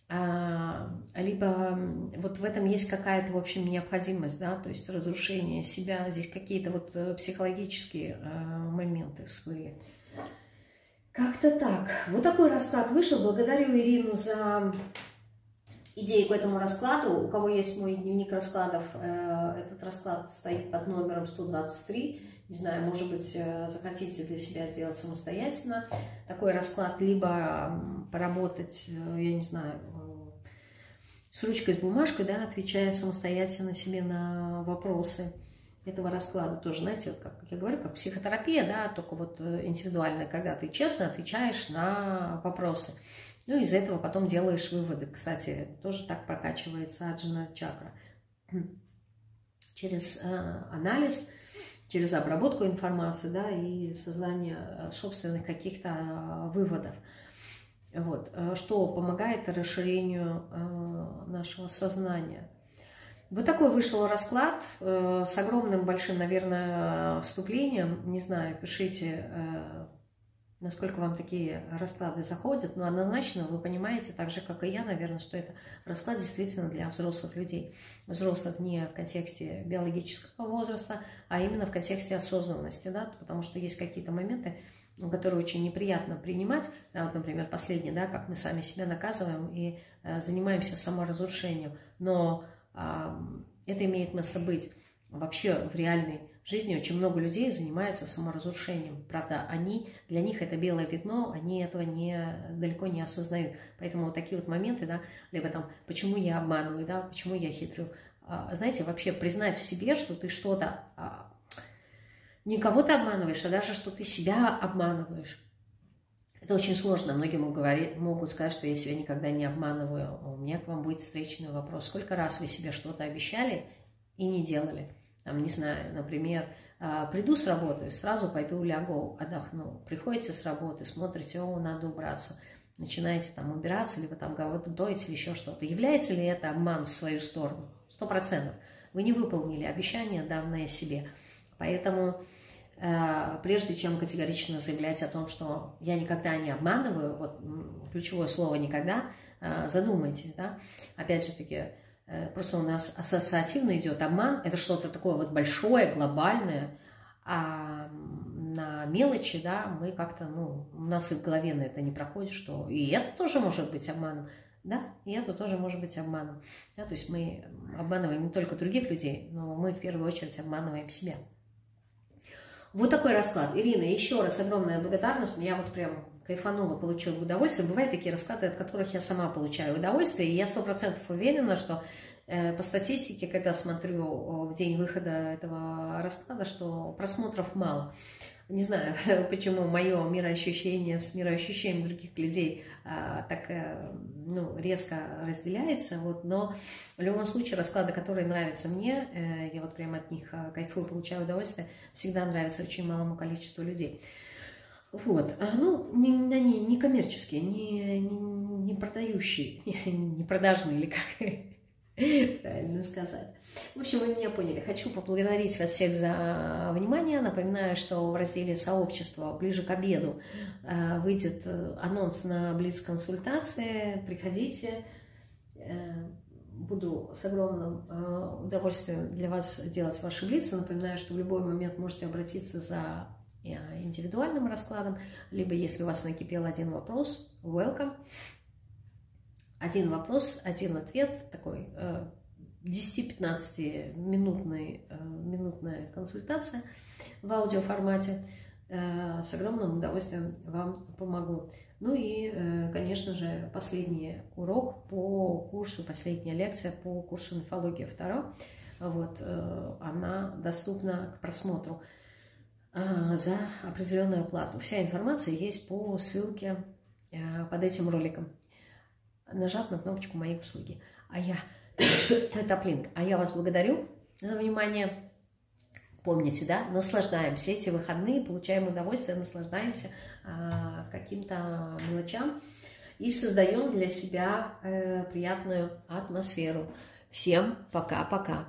а, либо вот в этом есть какая-то, в общем, необходимость, да, то есть разрушение себя, здесь какие-то вот э, психологические а, моменты всплыли. Как-то так. Вот такой расклад вышел. Благодарю Ирину за идеи к этому раскладу. У кого есть мой дневник раскладов, э, этот расклад стоит под номером 123. Не знаю, может быть, э, захотите для себя сделать самостоятельно такой расклад, либо поработать, я не знаю, с ручкой, с бумажкой, да, отвечая самостоятельно себе на вопросы этого расклада тоже, знаете, вот как я говорю, как психотерапия, да, только вот э, индивидуальная, когда ты честно отвечаешь на вопросы. Ну, из этого потом делаешь выводы. Кстати, тоже так прокачивается аджина чакра. Через э, анализ, через обработку информации, да, и создание э, собственных каких-то э, выводов. Вот, что помогает расширению э, нашего сознания. Вот такой вышел расклад э, с огромным большим, наверное, вступлением. Не знаю, пишите, насколько вам такие расклады заходят, но однозначно вы понимаете, так же, как и я, наверное, что это расклад действительно для взрослых людей. Взрослых не в контексте биологического возраста, а именно в контексте осознанности, да, потому что есть какие-то моменты, которые очень неприятно принимать. Да, вот, например, последнее, да, как мы сами себя наказываем и э, занимаемся саморазрушением. Но э, это имеет место быть. Вообще в реальной жизни очень много людей занимаются саморазрушением. Правда, они, для них это белое пятно, они этого не, далеко не осознают. Поэтому вот такие вот моменты, да, либо там, почему я обманываю, да, почему я хитрю. А, знаете, вообще признать в себе, что ты что-то а, не кого ты обманываешь, а даже что ты себя обманываешь. Это очень сложно. Многие говорить, могут сказать, что я себя никогда не обманываю. У меня к вам будет встречный вопрос. Сколько раз вы себе что-то обещали и не делали? Там, не знаю, например, а, приду с работы, сразу пойду лягу, отдохну. Приходите с работы, смотрите, о, надо убраться. Начинаете там убираться, либо там кого-то доить или еще что-то. Является ли это обман в свою сторону? Сто процентов. Вы не выполнили обещание, данное себе. Поэтому прежде чем категорично заявлять о том, что я никогда не обманываю, вот ключевое слово «никогда», э, задумайте, да, опять же таки, э, просто у нас ассоциативно идет обман, это что-то такое вот большое, глобальное, а на мелочи, да, мы как-то, ну, у нас и в голове на это не проходит, что и это тоже может быть обманом, да, и это тоже может быть обманом, да, то есть мы обманываем не только других людей, но мы в первую очередь обманываем себя. Вот такой расклад. Ирина, еще раз огромная благодарность. Я вот прям кайфанула, получила удовольствие. Бывают такие расклады, от которых я сама получаю удовольствие. И я сто процентов уверена, что э, по статистике, когда смотрю в день выхода этого расклада, что просмотров мало не знаю, почему мое мироощущение с мироощущением других людей а, так а, ну, резко разделяется, вот, но в любом случае расклады, которые нравятся мне, э, я вот прямо от них а, кайфую, получаю удовольствие, всегда нравятся очень малому количеству людей. Вот, а, ну, не, они не коммерческие, не, не, не продающие, не, не продажные или как правильно сказать. В общем, вы меня поняли. Хочу поблагодарить вас всех за внимание. Напоминаю, что в разделе «Сообщество» ближе к обеду э, выйдет э, анонс на Блиц-консультации. Приходите. Э, буду с огромным удовольствием для вас делать ваши блицы. Напоминаю, что в любой момент можете обратиться за индивидуальным раскладом, либо если у вас накипел один вопрос, welcome один вопрос, один ответ, такой 10-15 минутный, э, минутная консультация в аудиоформате. Э, с огромным удовольствием вам помогу. Ну и, э, конечно же, последний урок по курсу, последняя лекция по курсу мифология 2. Вот, она доступна к просмотру за определенную оплату. Вся информация есть по ссылке под этим роликом нажав на кнопочку «Мои услуги». А я, это Плинк, а я вас благодарю за внимание. Помните, да? Наслаждаемся. Эти выходные получаем удовольствие, наслаждаемся а, каким-то мелочам и создаем для себя э, приятную атмосферу. Всем пока-пока.